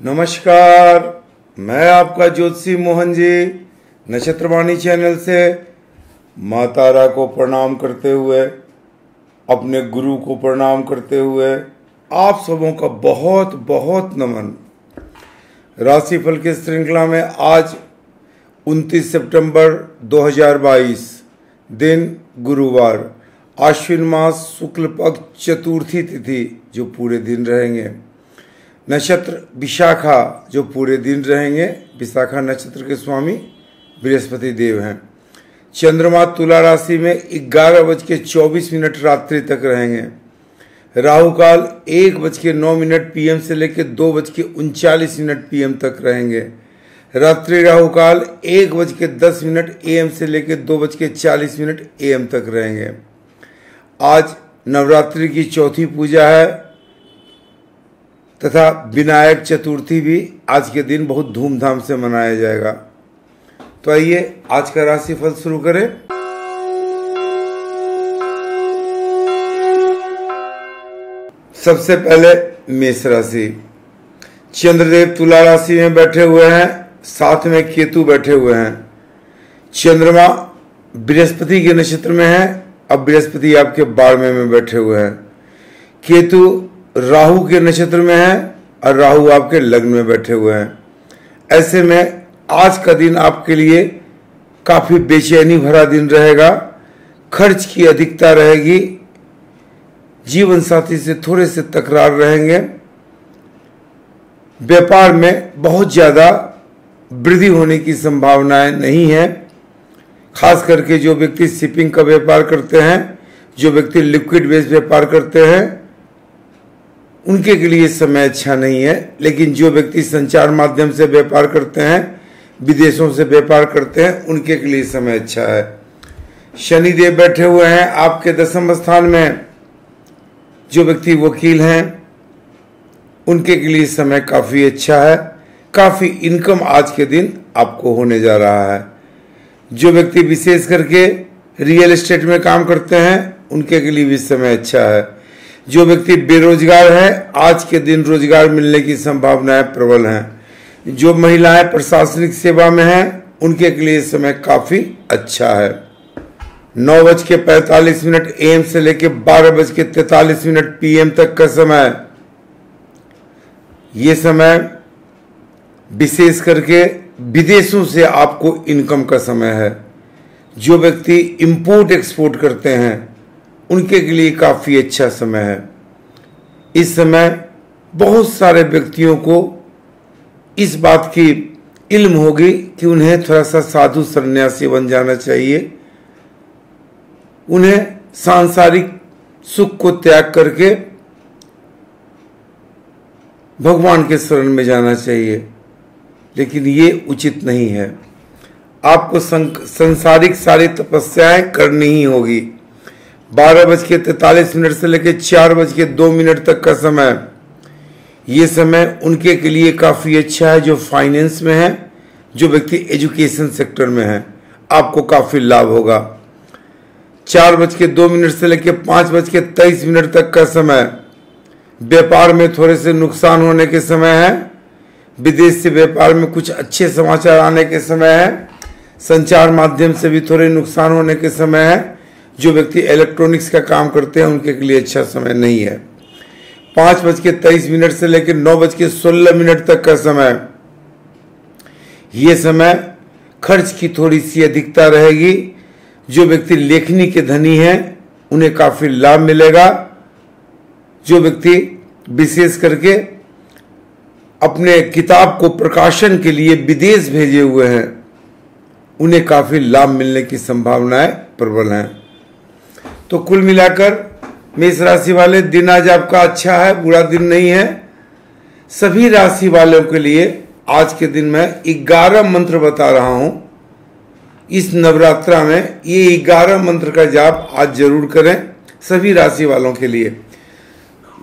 नमस्कार, मैं आपका ज्योतिषी मोहन जी, नक्षत्रवाणी चैनल से माँ तारा को प्रणाम करते हुए, अपने गुरु को प्रणाम करते हुए, आप सबों का बहुत बहुत नमन। राशिफल की श्रृंखला में आज 29 सितंबर 2022 दिन गुरुवार आश्विन मास शुक्ल पक्ष चतुर्थी तिथि, जो पूरे दिन रहेंगे। नक्षत्र विशाखा, जो पूरे दिन रहेंगे, विशाखा नक्षत्र के स्वामी बृहस्पति देव हैं। चंद्रमा तुला राशि में ग्यारह बज के चौबीस मिनट रात्रि तक रहेंगे। राहु काल एक बज के नौ मिनट पीएम से लेकर दो बज के उनचालीस मिनट पीएम तक रहेंगे। रात्रि राहु काल एक बज के दस मिनट एएम से लेकर दो बज के चालीस मिनट एएम तक रहेंगे। आज नवरात्रि की चौथी पूजा है। तथा विनायक चतुर्थी भी आज के दिन बहुत धूमधाम से मनाया जाएगा। तो आइए, आज का राशिफल शुरू करें। सबसे पहले मेष राशि। चंद्रदेव तुला राशि में बैठे हुए हैं, साथ में केतु बैठे हुए हैं। चंद्रमा बृहस्पति के नक्षत्र में है, अब बृहस्पति आपके बारहवें में बैठे हुए हैं। केतु राहु के नक्षत्र में है और राहु आपके लग्न में बैठे हुए हैं। ऐसे में आज का दिन आपके लिए काफ़ी बेचैनी भरा दिन रहेगा। खर्च की अधिकता रहेगी। जीवन साथी से थोड़े से तकरार रहेंगे। व्यापार में बहुत ज़्यादा वृद्धि होने की संभावनाएँ नहीं है। खास करके जो व्यक्ति शिपिंग का व्यापार करते हैं, जो व्यक्ति लिक्विड बेस्ड व्यापार करते हैं उनके के लिए समय अच्छा नहीं है, लेकिन जो व्यक्ति संचार माध्यम से व्यापार करते हैं, विदेशों से व्यापार करते हैं, उनके के लिए समय अच्छा है। शनिदेव बैठे हुए हैं, आपके दसम स्थान में जो व्यक्ति वकील हैं, उनके के लिए समय काफ़ी अच्छा है। काफ़ी इनकम आज के दिन आपको होने जा रहा है। जो व्यक्ति विशेष करके रियल एस्टेट में काम करते हैं, उनके के लिए भी समय अच्छा है। जो व्यक्ति बेरोजगार है, आज के दिन रोज़गार मिलने की संभावनाएँ प्रबल हैं। जो महिलाएँ प्रशासनिक सेवा में हैं, उनके लिए समय काफ़ी अच्छा है। नौ बज के पैंतालीस मिनट एम से लेकर बारह बज के तैतालीस मिनट पीएम तक का समय। ये समय विशेष करके विदेशों से आपको इनकम का समय है। जो व्यक्ति इंपोर्ट एक्सपोर्ट करते हैं उनके के लिए काफ़ी अच्छा समय है। इस समय बहुत सारे व्यक्तियों को इस बात की इल्म होगी कि उन्हें थोड़ा सा साधु सन्यासी बन जाना चाहिए। उन्हें सांसारिक सुख को त्याग करके भगवान के शरण में जाना चाहिए, लेकिन ये उचित नहीं है। आपको संसारिक सारी तपस्याएँ करनी ही होगी। बारह बज के तैतालीस मिनट से लेकर चार बज के दो मिनट तक का समय। ये समय उनके के लिए काफ़ी अच्छा है, जो फाइनेंस में है, जो व्यक्ति एजुकेशन सेक्टर में है। आपको काफ़ी लाभ होगा। चार बज के दो मिनट से लेकर पाँच बज के तेईस मिनट तक का समय। व्यापार में थोड़े से नुकसान होने के समय है। विदेश से व्यापार में कुछ अच्छे समाचार आने के समय है। संचार माध्यम से भी थोड़े नुकसान होने के समय है। जो व्यक्ति इलेक्ट्रॉनिक्स का काम करते हैं, उनके लिए अच्छा समय नहीं है। पाँच बज के तेईस मिनट से लेकर नौ बज के सोलह मिनट तक का समय। ये समय खर्च की थोड़ी सी अधिकता रहेगी। जो व्यक्ति लेखनी के धनी हैं, उन्हें काफ़ी लाभ मिलेगा। जो व्यक्ति विशेष करके अपने किताब को प्रकाशन के लिए विदेश भेजे हुए हैं, उन्हें काफ़ी लाभ मिलने की संभावनाएँ प्रबल हैं। तो कुल मिलाकर मेष राशि वाले दिन आज आपका अच्छा है, बुरा दिन नहीं है। सभी राशि वालों के लिए आज के दिन मैं ग्यारह मंत्र बता रहा हूँ। इस नवरात्रा में ये ग्यारह मंत्र का जाप आज ज़रूर करें सभी राशि वालों के लिए।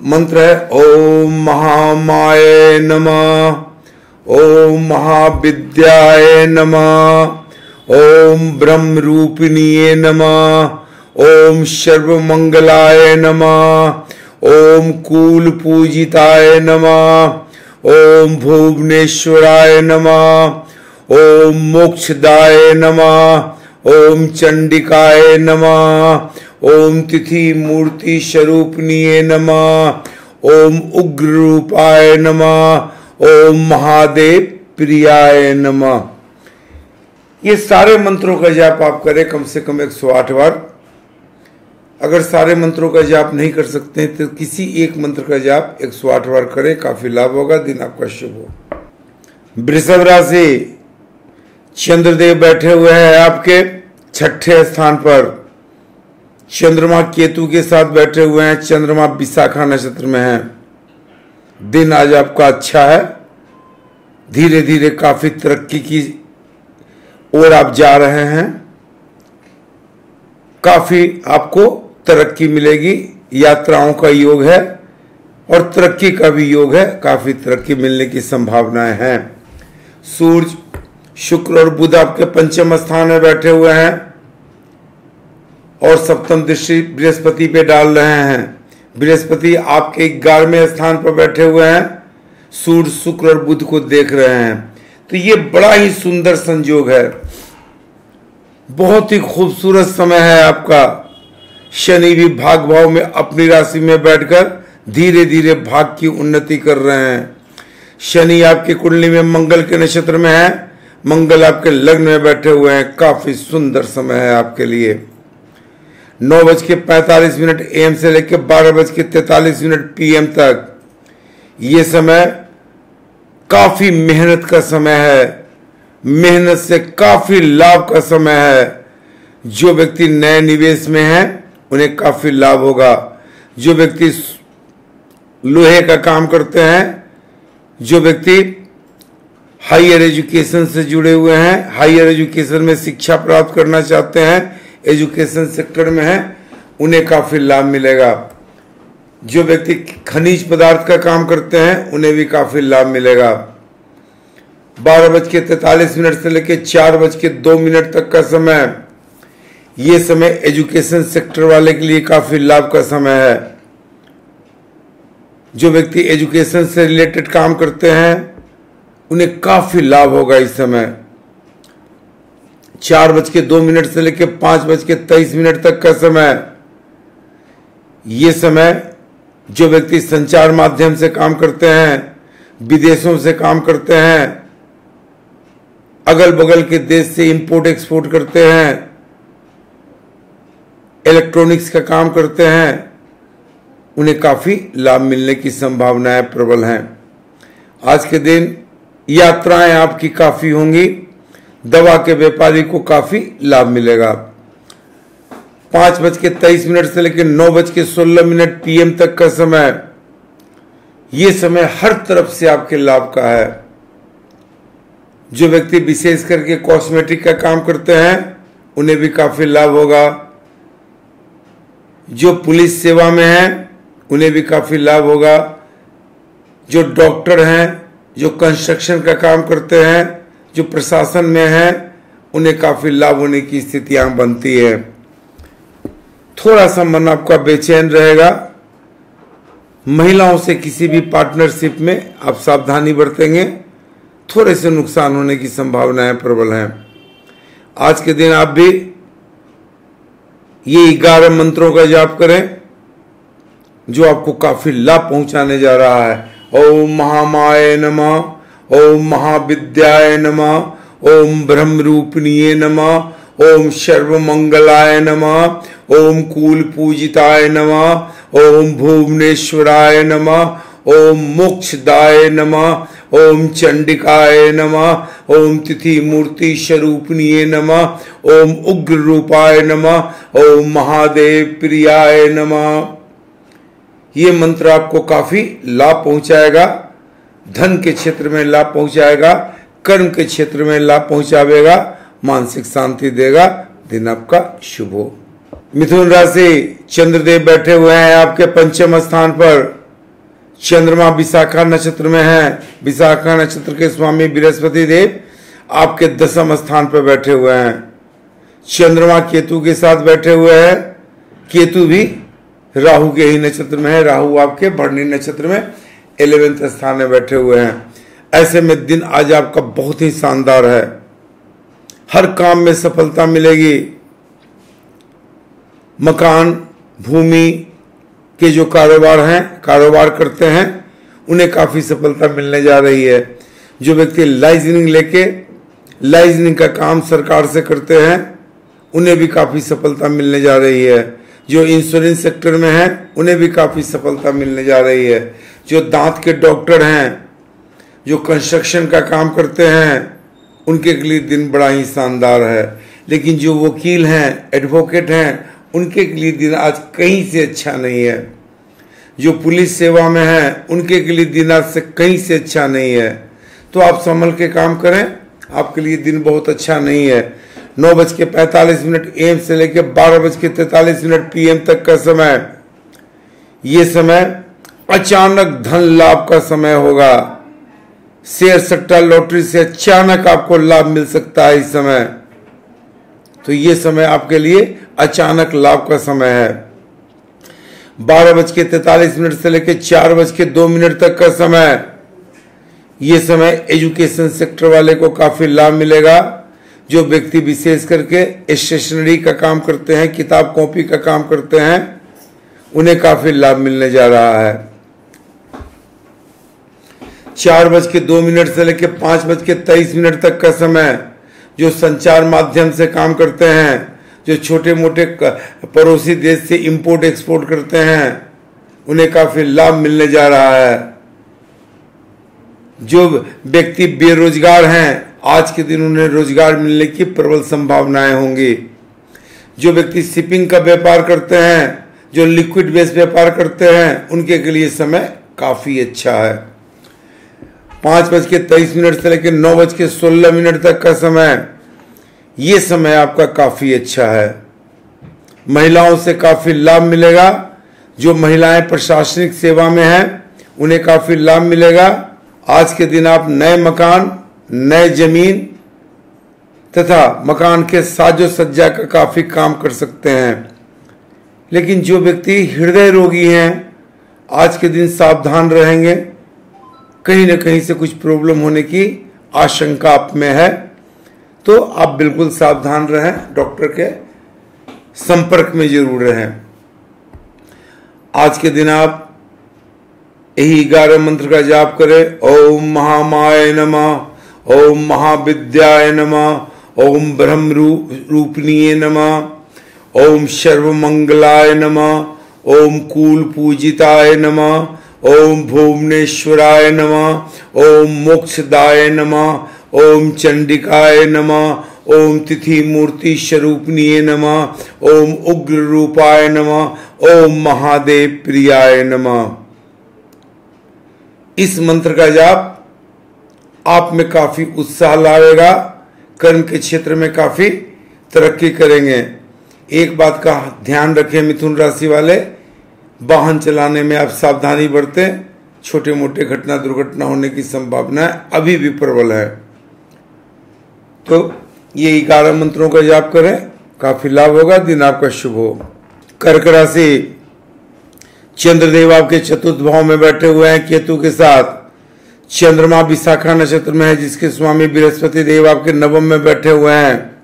मंत्र है, ओम महामाय नमः, ओम महाविद्याय नमः, ओम ब्रह्म रूपिणीय नमः ओम सर्वमंगलाय नमः। ओम कूल पूजिताय नमः। ओम भुवनेश्वराय नमः। ओम मोक्षदाय नमः। ओम चंडिकाय नमः। ओम तिथि मूर्ति स्वरूपनीय नमः। ओम उग्र रूपाय नमः। ओम महादेव प्रियाय नमः। ये सारे मंत्रों का जाप आप करें, कम से कम 108 बार। अगर सारे मंत्रों का जाप नहीं कर सकते तो किसी एक मंत्र का जाप 108 बार करें, काफ़ी लाभ होगा, दिन आपका शुभ हो। वृषभ राशि, चंद्रदेव बैठे हुए हैं आपके छठे स्थान पर। चंद्रमा केतु के साथ बैठे हुए हैं, चंद्रमा विशाखा नक्षत्र में है। दिन आज आपका अच्छा है धीरे धीरे काफ़ी तरक्की की ओर आप जा रहे हैं। काफ़ी आपको तरक्की मिलेगी, यात्राओं का योग है और तरक्की का भी योग है, काफ़ी तरक्की मिलने की संभावनाएँ हैं। सूर्य, शुक्र और बुध आपके पंचम स्थान में बैठे हुए हैं और सप्तम दृष्टि बृहस्पति पे डाल रहे हैं। बृहस्पति आपके ग्यारहवें स्थान पर बैठे हुए हैं। सूर्य, शुक्र और बुध को देख रहे हैं। तो ये बड़ा ही सुंदर संयोग है। बहुत ही खूबसूरत समय है आपका। शनि भी भाग भाव में अपनी राशि में बैठकर धीरे धीरे भाग की उन्नति कर रहे हैं। शनि आपकी कुंडली में मंगल के नक्षत्र में है। मंगल आपके लग्न में बैठे हुए हैं। काफ़ी सुंदर समय है आपके लिए। नौ बज के पैंतालीस मिनट एम से लेकर बारह बज के तैतालीस मिनट पीएम तक। ये समय काफ़ी मेहनत का समय है। मेहनत से काफ़ी लाभ का समय है। जो व्यक्ति नए निवेश में है उन्हें काफ़ी लाभ होगा। जो व्यक्ति लोहे का काम करते हैं, जो व्यक्ति हायर एजुकेशन से जुड़े हुए हैं हायर एजुकेशन में शिक्षा प्राप्त करना चाहते हैं एजुकेशन सेक्टर में है, उन्हें काफ़ी लाभ मिलेगा। जो व्यक्ति खनिज पदार्थ का काम करते हैं, उन्हें भी काफ़ी लाभ मिलेगा। बारह बज के मिनट से लेकर चार बज के दो मिनट तक का समय। ये समय एजुकेशन सेक्टर वाले के लिए काफ़ी लाभ का समय है। जो व्यक्ति एजुकेशन से रिलेटेड काम करते हैं, उन्हें काफ़ी लाभ होगा इस समय। चार बज के दो मिनट से लेकर पाँच बज के तेईस मिनट तक का समय। ये समय जो व्यक्ति संचार माध्यम से काम करते हैं, विदेशों से काम करते हैं अगल बगल के देश से इंपोर्ट एक्सपोर्ट करते हैं इलेक्ट्रॉनिक्स का काम करते हैं, उन्हें काफ़ी लाभ मिलने की संभावनाएँ प्रबल हैं। आज के दिन यात्राएँ आपकी काफ़ी होंगी, दवा के व्यापारी को काफ़ी लाभ मिलेगा। पाँच बज के तेईस मिनट से लेकर नौ बज के सोलह मिनट पीएम तक का समय, ये समय हर तरफ़ से आपके लाभ का है। जो व्यक्ति विशेष करके कॉस्मेटिक का काम करते हैं, उन्हें भी काफ़ी लाभ होगा। जो पुलिस सेवा में हैं, उन्हें भी काफ़ी लाभ होगा। जो डॉक्टर हैं, जो कंस्ट्रक्शन का काम करते हैं, जो प्रशासन में हैं, उन्हें काफ़ी लाभ होने की स्थितियाँ बनती है। थोड़ा सा मन आपका बेचैन रहेगा। महिलाओं से किसी भी पार्टनरशिप में आप सावधानी बरतेंगे। थोड़े से नुकसान होने की संभावनाएँ प्रबल हैं। आज के दिन आप भी ये ग्यारह मंत्रों का जाप करें, जो आपको काफ़ी लाभ पहुँचाने जा रहा है। ओम महामाय नमः, ओम महाविद्याय नमः, ओम ब्रह्म रूपनीय नमः, ओम सर्व मंगलाय नमः, ओम कूल पूजिताय नमः, ओम भुवनेश्वराय नमः, ओम मोक्षदाय नमः ओम चंडिकाय नमः। ओम तिथि मूर्ति स्वरूपनीय नमः। ओम उग्र रूपाय नमः। ओम महादेव प्रियाय नमः। ये मंत्र आपको काफ़ी लाभ पहुंचाएगा। धन के क्षेत्र में लाभ पहुंचाएगा। कर्म के क्षेत्र में लाभ पहुंचावेगा। मानसिक शांति देगा। दिन आपका शुभ हो। मिथुन राशि चंद्रदेव बैठे हुए हैं आपके पंचम स्थान पर। चंद्रमा विशाखा नक्षत्र में है। विशाखा नक्षत्र के स्वामी बृहस्पति देव आपके दसम स्थान पर बैठे हुए हैं। चंद्रमा केतु के साथ बैठे हुए हैं। केतु भी राहु के ही नक्षत्र में है। राहु आपके भरणी नक्षत्र में इलेवेंथ स्थान में बैठे हुए हैं। ऐसे में दिन आज आपका बहुत ही शानदार है। हर काम में सफलता मिलेगी। मकान, भूमि के जो कारोबार हैं, कारोबार करते हैं, उन्हें काफ़ी सफलता मिलने जा रही है। जो व्यक्ति लाइजनिंग लेके लाइजनिंग का काम सरकार से करते हैं, उन्हें भी काफ़ी सफलता मिलने जा रही है। जो इंश्योरेंस सेक्टर में है, उन्हें भी काफ़ी सफलता मिलने जा रही है। जो दांत के डॉक्टर हैं, जो कंस्ट्रक्शन का काम करते हैं, उनके लिए दिन बड़ा ही शानदार है। लेकिन जो वकील हैं एडवोकेट हैं उनके लिए दिन आज कहीं से अच्छा नहीं है। जो पुलिस सेवा में है, उनके लिए दिन आज से कहीं से अच्छा नहीं है। तो आप संभल के काम करें, आपके लिए दिन बहुत अच्छा नहीं है। नौ बज के पैंतालीस मिनट एम से लेकर बारह बज के तैतालीस मिनट पीएम तक का समय। ये समय अचानक धन लाभ का समय होगा। शेयर सट्टा लॉटरी से अचानक आपको लाभ मिल सकता है इस समय। तो ये समय आपके लिए अचानक लाभ का समय है। बारह बज के तैतालीस मिनट से लेकर चार बज के दो मिनट तक का समय ये समय एजुकेशन सेक्टर वाले को काफ़ी लाभ मिलेगा, जो व्यक्ति विशेष करके स्टेशनरी का काम करते हैं, किताब कॉपी का काम करते हैं, उन्हें काफ़ी लाभ मिलने जा रहा है। चार बज के दो मिनट से लेकर पाँच बज के तेईस मिनट तक का समय, जो संचार माध्यम से काम करते हैं। जो छोटे मोटे पड़ोसी देश से इंपोर्ट एक्सपोर्ट करते हैं, उन्हें काफ़ी लाभ मिलने जा रहा है। जो व्यक्ति बेरोजगार हैं, आज के दिन उन्हें रोज़गार मिलने की प्रबल संभावनाएँ होंगी। जो व्यक्ति शिपिंग का व्यापार करते हैं, जो लिक्विड बेस व्यापार करते हैं, उनके के लिए समय काफ़ी अच्छा है। पाँच बज के तेईस मिनट से लेकर नौ बज के सोलह मिनट तक का समय। ये समय आपका काफ़ी अच्छा है। महिलाओं से काफ़ी लाभ मिलेगा। जो महिलाएँ प्रशासनिक सेवा में हैं, उन्हें काफ़ी लाभ मिलेगा। आज के दिन आप नए मकान, नए ज़मीन तथा मकान के साजो सज्जा का काफ़ी काम कर सकते हैं। लेकिन जो व्यक्ति हृदय रोगी हैं, आज के दिन सावधान रहेंगे। कहीं ना कहीं से कुछ प्रॉब्लम होने की आशंका आप में है। तो आप बिल्कुल सावधान रहें, डॉक्टर के संपर्क में ज़रूर रहें। आज के दिन आप यही ग्यारह मंत्र का जाप करें। ओम महामाय नमः, ओम महाविद्याय नमः, ओम ब्रह्म रूपनीय नमः, ओम सर्वमंगलाय नमः, ओम कूल पूजिताय नमः, ओम भुवनेश्वराय नमः, ओम मोक्षदाय नमः ओम चंडिकाय नमः, ओम तिथि मूर्ति स्वरूपनीय नमः, ओम उग्र रूपाय नमः, ओम महादेव प्रियाय नमः। इस मंत्र का जाप आप में काफ़ी उत्साह लाएगा, कर्म के क्षेत्र में काफ़ी तरक्की करेंगे। एक बात का ध्यान रखें मिथुन राशि वाले, वाहन चलाने में आप सावधानी बरतें छोटे मोटे घटना दुर्घटना होने की संभावना अभी भी प्रबल है। तो ये ग्यारह मंत्रों का जाप करें। काफ़ी लाभ होगा। दिन आपका शुभ हो। कर्क राशि चंद्रदेव आपके चतुर्थ भाव में बैठे हुए हैं केतु के साथ। चंद्रमा विशाखा नक्षत्र में है, जिसके स्वामी बृहस्पति देव आपके नवम में बैठे हुए हैं।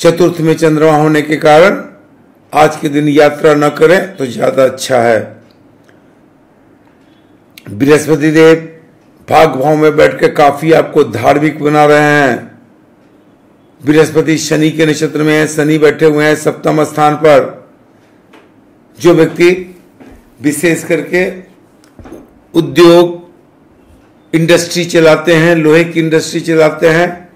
चतुर्थ में चंद्रमा होने के कारण आज के दिन यात्रा न करें तो ज़्यादा अच्छा है। बृहस्पति देव भाग भाव में बैठकर काफ़ी आपको धार्मिक बना रहे हैं। बृहस्पति शनि के नक्षत्र में है, शनि बैठे हुए हैं सप्तम स्थान पर। जो व्यक्ति विशेष करके उद्योग इंडस्ट्री चलाते हैं, लोहे की इंडस्ट्री चलाते हैं,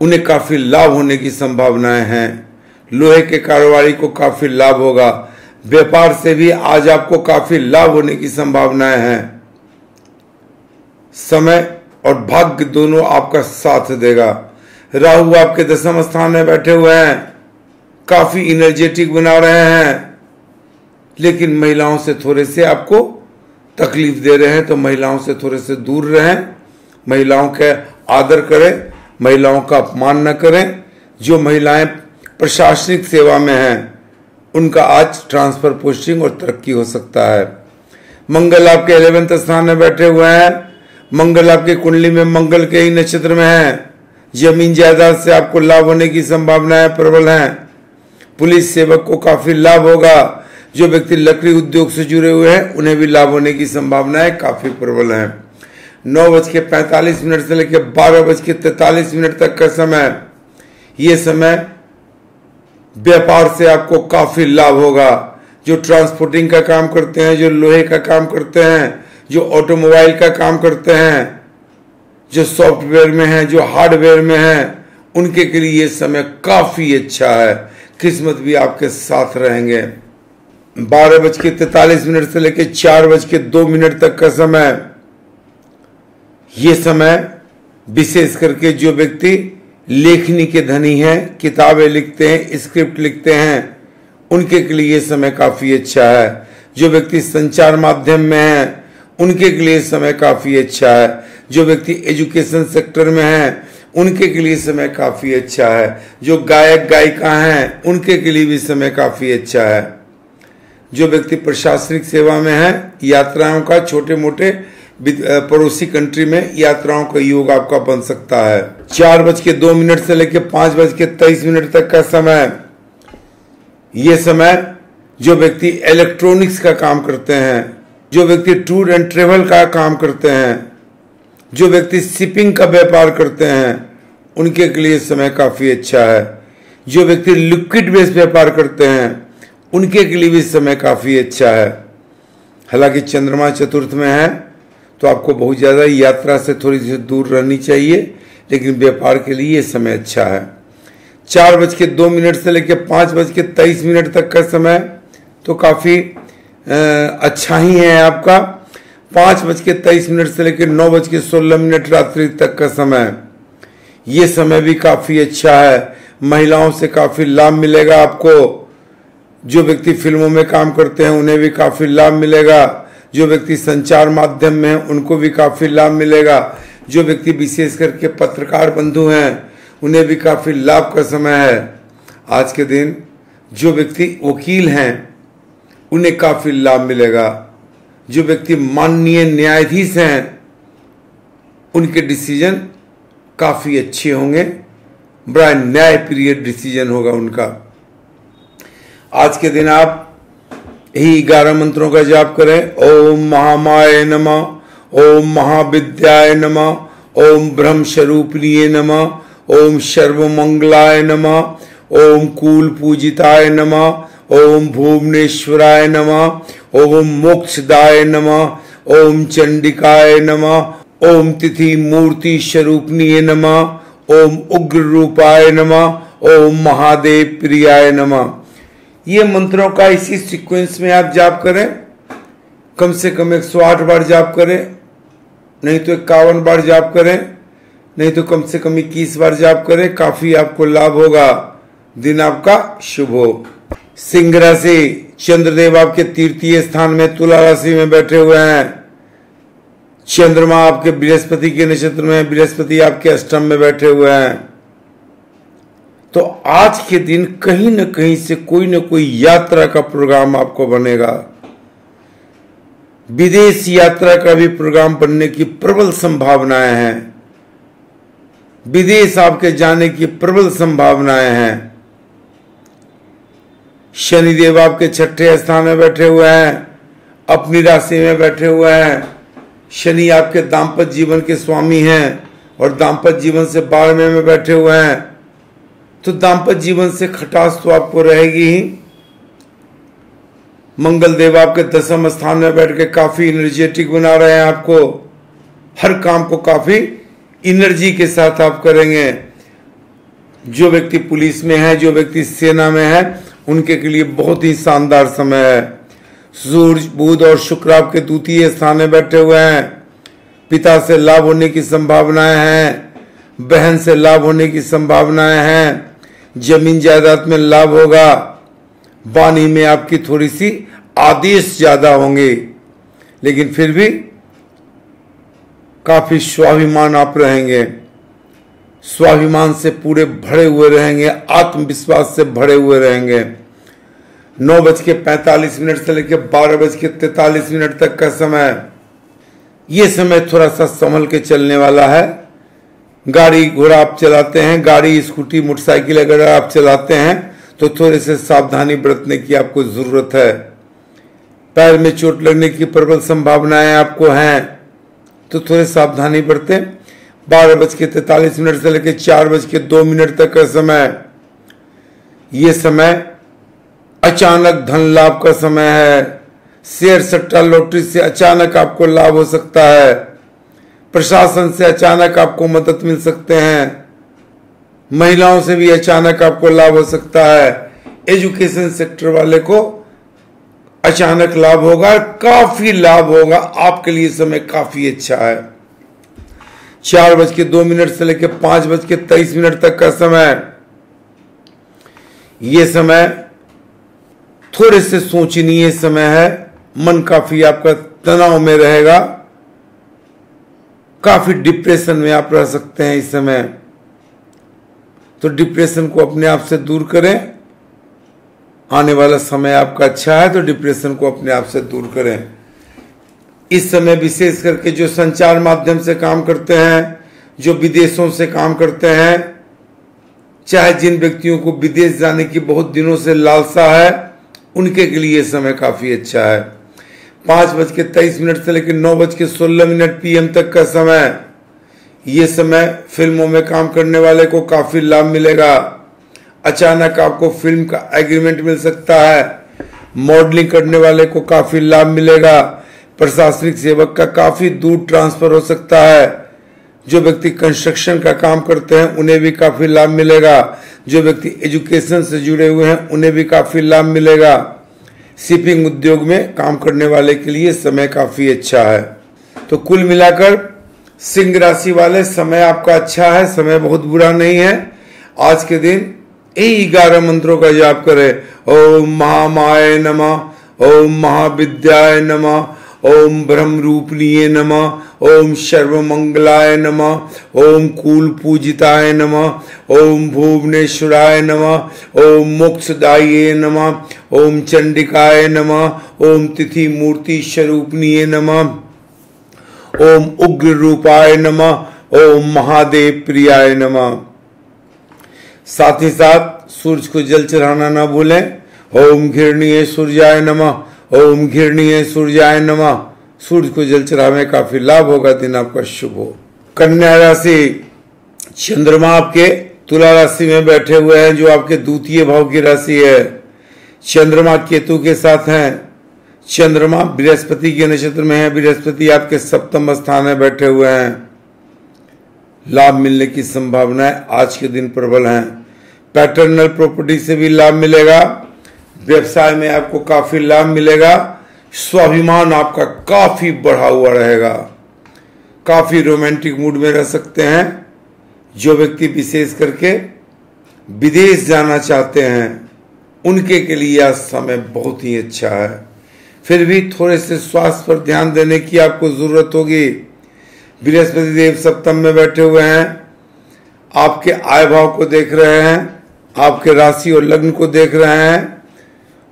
उन्हें काफ़ी लाभ होने की संभावनाएँ हैं। लोहे के कारोबारी को काफ़ी लाभ होगा। व्यापार से भी आज आपको काफ़ी लाभ होने की संभावनाएँ हैं। समय और भाग्य दोनों आपका साथ देगा। राहु आपके दसम स्थान में बैठे हुए हैं। काफ़ी इनर्जेटिक बना रहे हैं। लेकिन महिलाओं से थोड़े से आपको तकलीफ़ दे रहे हैं तो महिलाओं से थोड़े से दूर रहें। महिलाओं के आदर करें, महिलाओं का अपमान न करें। जो महिलाएँ प्रशासनिक सेवा में हैं, उनका आज ट्रांसफ़र पोस्टिंग और तरक्की हो सकता है। मंगल आपके इलेवेंथ स्थान में बैठे हुए हैं। मंगल आपकी कुंडली में, मंगल के ही नक्षत्र में है। ज़मीन जायदाद से आपको लाभ होने की संभावनाएँ प्रबल हैं। पुलिस सेवक को काफ़ी लाभ होगा। जो व्यक्ति लकड़ी उद्योग से जुड़े हुए हैं, उन्हें भी लाभ होने की संभावनाएँ काफ़ी प्रबल हैं। नौ बज के मिनट से लेकर बारह बज के तैतालीस मिनट तक का समय। ये समय व्यापार से आपको काफ़ी लाभ होगा। जो ट्रांसपोर्टिंग का काम करते हैं, जो लोहे का काम करते हैं, जो ऑटोमोबाइल का काम करते हैं जो सॉफ्टवेयर में है, जो हार्डवेयर में है, उनके के लिए ये समय काफ़ी अच्छा है। किस्मत भी आपके साथ रहेंगे। बारह बज के तैतालीस मिनट से लेकर चार बज के दो मिनट तक का समय। ये समय विशेष करके जो व्यक्ति लेखनी के धनी हैं, किताबें लिखते हैं, स्क्रिप्ट लिखते हैं, उनके के लिए समय काफ़ी अच्छा है। जो व्यक्ति संचार माध्यम में है, उनके के लिए समय काफ़ी अच्छा है। जो व्यक्ति एजुकेशन सेक्टर में है, उनके के लिए समय काफ़ी अच्छा है। जो गायक, गायिका हैं, उनके के लिए भी समय काफ़ी अच्छा है। जो व्यक्ति प्रशासनिक सेवा में है, यात्राओं का छोटे मोटे पड़ोसी कंट्री में यात्राओं का योग आपका बन सकता है। चार बज के दो मिनट से लेकर पाँच बज के तेईस मिनट तक का समय। ये समय जो व्यक्ति इलेक्ट्रॉनिक्स का काम करते हैं, जो व्यक्ति टूर एंड ट्रेवल का काम करते हैं। जो व्यक्ति शिपिंग का व्यापार करते हैं, उनके लिए समय काफ़ी अच्छा है। जो व्यक्ति लिक्विड बेस्ड व्यापार करते हैं, उनके लिए भी समय काफ़ी अच्छा है। हालाँकि चंद्रमा चतुर्थ में है तो आपको बहुत ज़्यादा यात्रा से थोड़ी सी दूर रहनी चाहिए, लेकिन व्यापार के लिए ये समय अच्छा है। चार बज के दो मिनट से लेकर पाँच बज के तेईस मिनट तक का समय तो काफ़ी अच्छा ही है आपका। पाँच बज के तेईस मिनट से लेकर नौ बज के सोलह मिनट रात्रि तक का समय ये समय भी काफ़ी अच्छा है। महिलाओं से काफ़ी लाभ मिलेगा आपको। जो व्यक्ति फ़िल्मों में काम करते हैं, उन्हें भी काफ़ी लाभ मिलेगा। जो व्यक्ति संचार माध्यम में है, उनको भी काफ़ी लाभ मिलेगा। जो व्यक्ति विशेष करके पत्रकार बंधु हैं, उन्हें भी काफ़ी लाभ का समय है। आज के दिन जो व्यक्ति वकील हैं, उन्हें काफ़ी लाभ मिलेगा। जो व्यक्ति माननीय न्यायाधीश हैं, उनके डिसीज़न काफ़ी अच्छे होंगे। बड़ा न्यायप्रिय डिसीज़न होगा उनका। आज के दिन आप ही ग्यारह मंत्रों का जाप करें। ओम महामाय नम, ओम महाविद्याय नम, ओम ब्रह्म स्वरूपनीय नम, ओम सर्वमंगलाय नम, ओम कूल पूजिताय नम, ओम भुवनेश्वराय नम ओम मोक्षदाय नम, ओम चंडिकाय नम, ओम तिथि मूर्ति स्वरूपनीय नम, ओम उग्र रूपाय नम, ओम महादेव प्रियाय नमः। ये मंत्रों का इसी सीक्वेंस में आप जाप करें। कम से कम एक सौ आठ बार जाप करें, नहीं तो इक्यावन बार जाप करें, नहीं तो कम से कम इक्कीस बार जाप करें, काफ़ी आपको लाभ होगा। दिन आपका शुभ हो। सिंह राशि। चंद्रदेव आपके तीर्थीय स्थान में तुला राशि में बैठे हुए हैं। चंद्रमा आपके बृहस्पति के नक्षत्र में, बृहस्पति आपके अष्टम में बैठे हुए हैं। तो आज के दिन कहीं ना कहीं से कोई ना कोई यात्रा का प्रोग्राम आपको बनेगा। विदेश यात्रा का भी प्रोग्राम बनने की प्रबल संभावनाएँ हैं। विदेश आपके जाने की प्रबल संभावनाएँ हैं। शनिदेव आपके छठे स्थान में बैठे हुए हैं, अपनी राशि में बैठे हुए हैं। शनि आपके दाम्पत्य जीवन के स्वामी हैं और दाम्पत्य जीवन से बारहवें में बैठे हुए हैं। तो दाम्पत्य जीवन से खटास तो आपको रहेगी ही। मंगल देव आपके दसम स्थान में बैठ के काफ़ी एनर्जेटिक बना रहे हैं आपको। हर काम को काफ़ी एनर्जी के साथ आप करेंगे। जो व्यक्ति पुलिस में है, जो व्यक्ति सेना में है उनके के लिए बहुत ही शानदार समय है। सूर्य बुध और शुक्र आपके द्वितीय स्थान में बैठे हुए हैं। पिता से लाभ होने की संभावनाएँ हैं। बहन से लाभ होने की संभावनाएँ हैं। ज़मीन जायदाद में लाभ होगा। वाणी में आपकी थोड़ी सी आदेश ज़्यादा होंगे। लेकिन फिर भी काफ़ी स्वाभिमान आप रहेंगे। स्वाभिमान से पूरे भरे हुए रहेंगे, आत्मविश्वास से भरे हुए रहेंगे। नौ बज के पैंतालीस मिनट से लेकर बारह बज के तैतालीस मिनट तक का समय। ये समय थोड़ा सा संभल के चलने वाला है। गाड़ी घोड़ा आप चलाते हैं, गाड़ी, स्कूटी, मोटरसाइकिल अगर आप चलाते हैं तो थोड़े से सावधानी बरतने की आपको ज़रूरत है। पैर में चोट लगने की प्रबल संभावनाएँ आपको हैं तो थोड़े सावधानी बरतें। बारह बज के तैतालीस मिनट से लेकर चार बज के दो मिनट तक का समय ये समय अचानक धन लाभ का समय है। शेयर सट्टा लॉटरी से अचानक आपको लाभ हो सकता है। प्रशासन से अचानक आपको मदद मिल सकते हैं। महिलाओं से भी अचानक आपको लाभ हो सकता है। एजुकेशन सेक्टर वाले को अचानक लाभ होगा, काफ़ी लाभ होगा। आपके लिए समय काफ़ी अच्छा है। चार बज के दो मिनट से लेकर पाँच बज के तेईस मिनट तक का समय ये समय थोड़े से सोचनीय समय है। मन काफ़ी आपका तनाव में रहेगा। काफ़ी डिप्रेशन में आप रह सकते हैं इस समय। तो डिप्रेशन को अपने आप से दूर करें। आने वाला समय आपका अच्छा है तो डिप्रेशन को अपने आप से दूर करें। इस समय विशेष करके जो संचार माध्यम से काम करते हैं, जो विदेशों से काम करते हैं, चाहे जिन व्यक्तियों को विदेश जाने की बहुत दिनों से लालसा है, उनके के लिए समय काफ़ी अच्छा है। पाँच बज के तेईस मिनट से लेकर नौ बज के सोलह मिनट पीएम तक का समय, ये समय फ़िल्मों में काम करने वाले को काफ़ी लाभ मिलेगा। अचानक आपको फ़िल्म का एग्रीमेंट मिल सकता है मॉडलिंग करने वाले को काफ़ी लाभ मिलेगा। प्रशासनिक सेवक का काफ़ी दूर ट्रांसफ़र हो सकता है। जो व्यक्ति कंस्ट्रक्शन का काम करते हैं, उन्हें भी काफ़ी लाभ मिलेगा। जो व्यक्ति एजुकेशन से जुड़े हुए हैं, उन्हें भी काफ़ी लाभ मिलेगा। शिपिंग उद्योग में काम करने वाले के लिए समय काफ़ी अच्छा है। तो कुल मिलाकर, सिंह राशि वाले, समय आपका अच्छा है, समय बहुत बुरा नहीं है। आज के दिन यही ग्यारह मंत्रों का जाप करें। ओम महामाय नमः, ओम महाविद्याय नमः ओम ब्रह्म रूपनीय नमः, ओम सर्वमंगलाय नम, ओम कूल पूजिताय नम, ओम भुवनेश्वराय नम, ओम मोक्षदाय नम, ओम चंडिकाय नमः, ओम तिथि मूर्ति स्वरूपनीय नम, ओम उग्र रूपाय नम, ओम महादेव प्रियाय नम। साथ ही साथ सूर्य को जल चढ़ाना ना भूलें, ओम घृणीय सूर्याय नमः ओम घृणीय सूर्याय नमः। सूर्य को जल चढ़ावे काफ़ी लाभ होगा, दिन आपका शुभ हो। कन्या राशि, चंद्रमा आपके तुला राशि में बैठे हुए हैं, जो आपके द्वितीय भाव की राशि है। चंद्रमा केतु के साथ हैं। चंद्रमा बृहस्पति के नक्षत्र में है। बृहस्पति आपके सप्तम स्थान में बैठे हुए हैं। लाभ मिलने की संभावनाएँ आज के दिन प्रबल हैं। पैटर्नल प्रॉपर्टी से भी लाभ मिलेगा। व्यवसाय में आपको काफ़ी लाभ मिलेगा। स्वाभिमान आपका काफ़ी बढ़ा हुआ रहेगा। काफ़ी रोमांटिक मूड में रह सकते हैं। जो व्यक्ति विशेष करके विदेश जाना चाहते हैं, उनके के लिए आज समय बहुत ही अच्छा है। फिर भी थोड़े से स्वास्थ्य पर ध्यान देने की आपको ज़रूरत होगी। बृहस्पति देव सप्तम में बैठे हुए हैं। आपके आय भाव को देख रहे हैं। आपके राशि और लग्न को देख रहे हैं।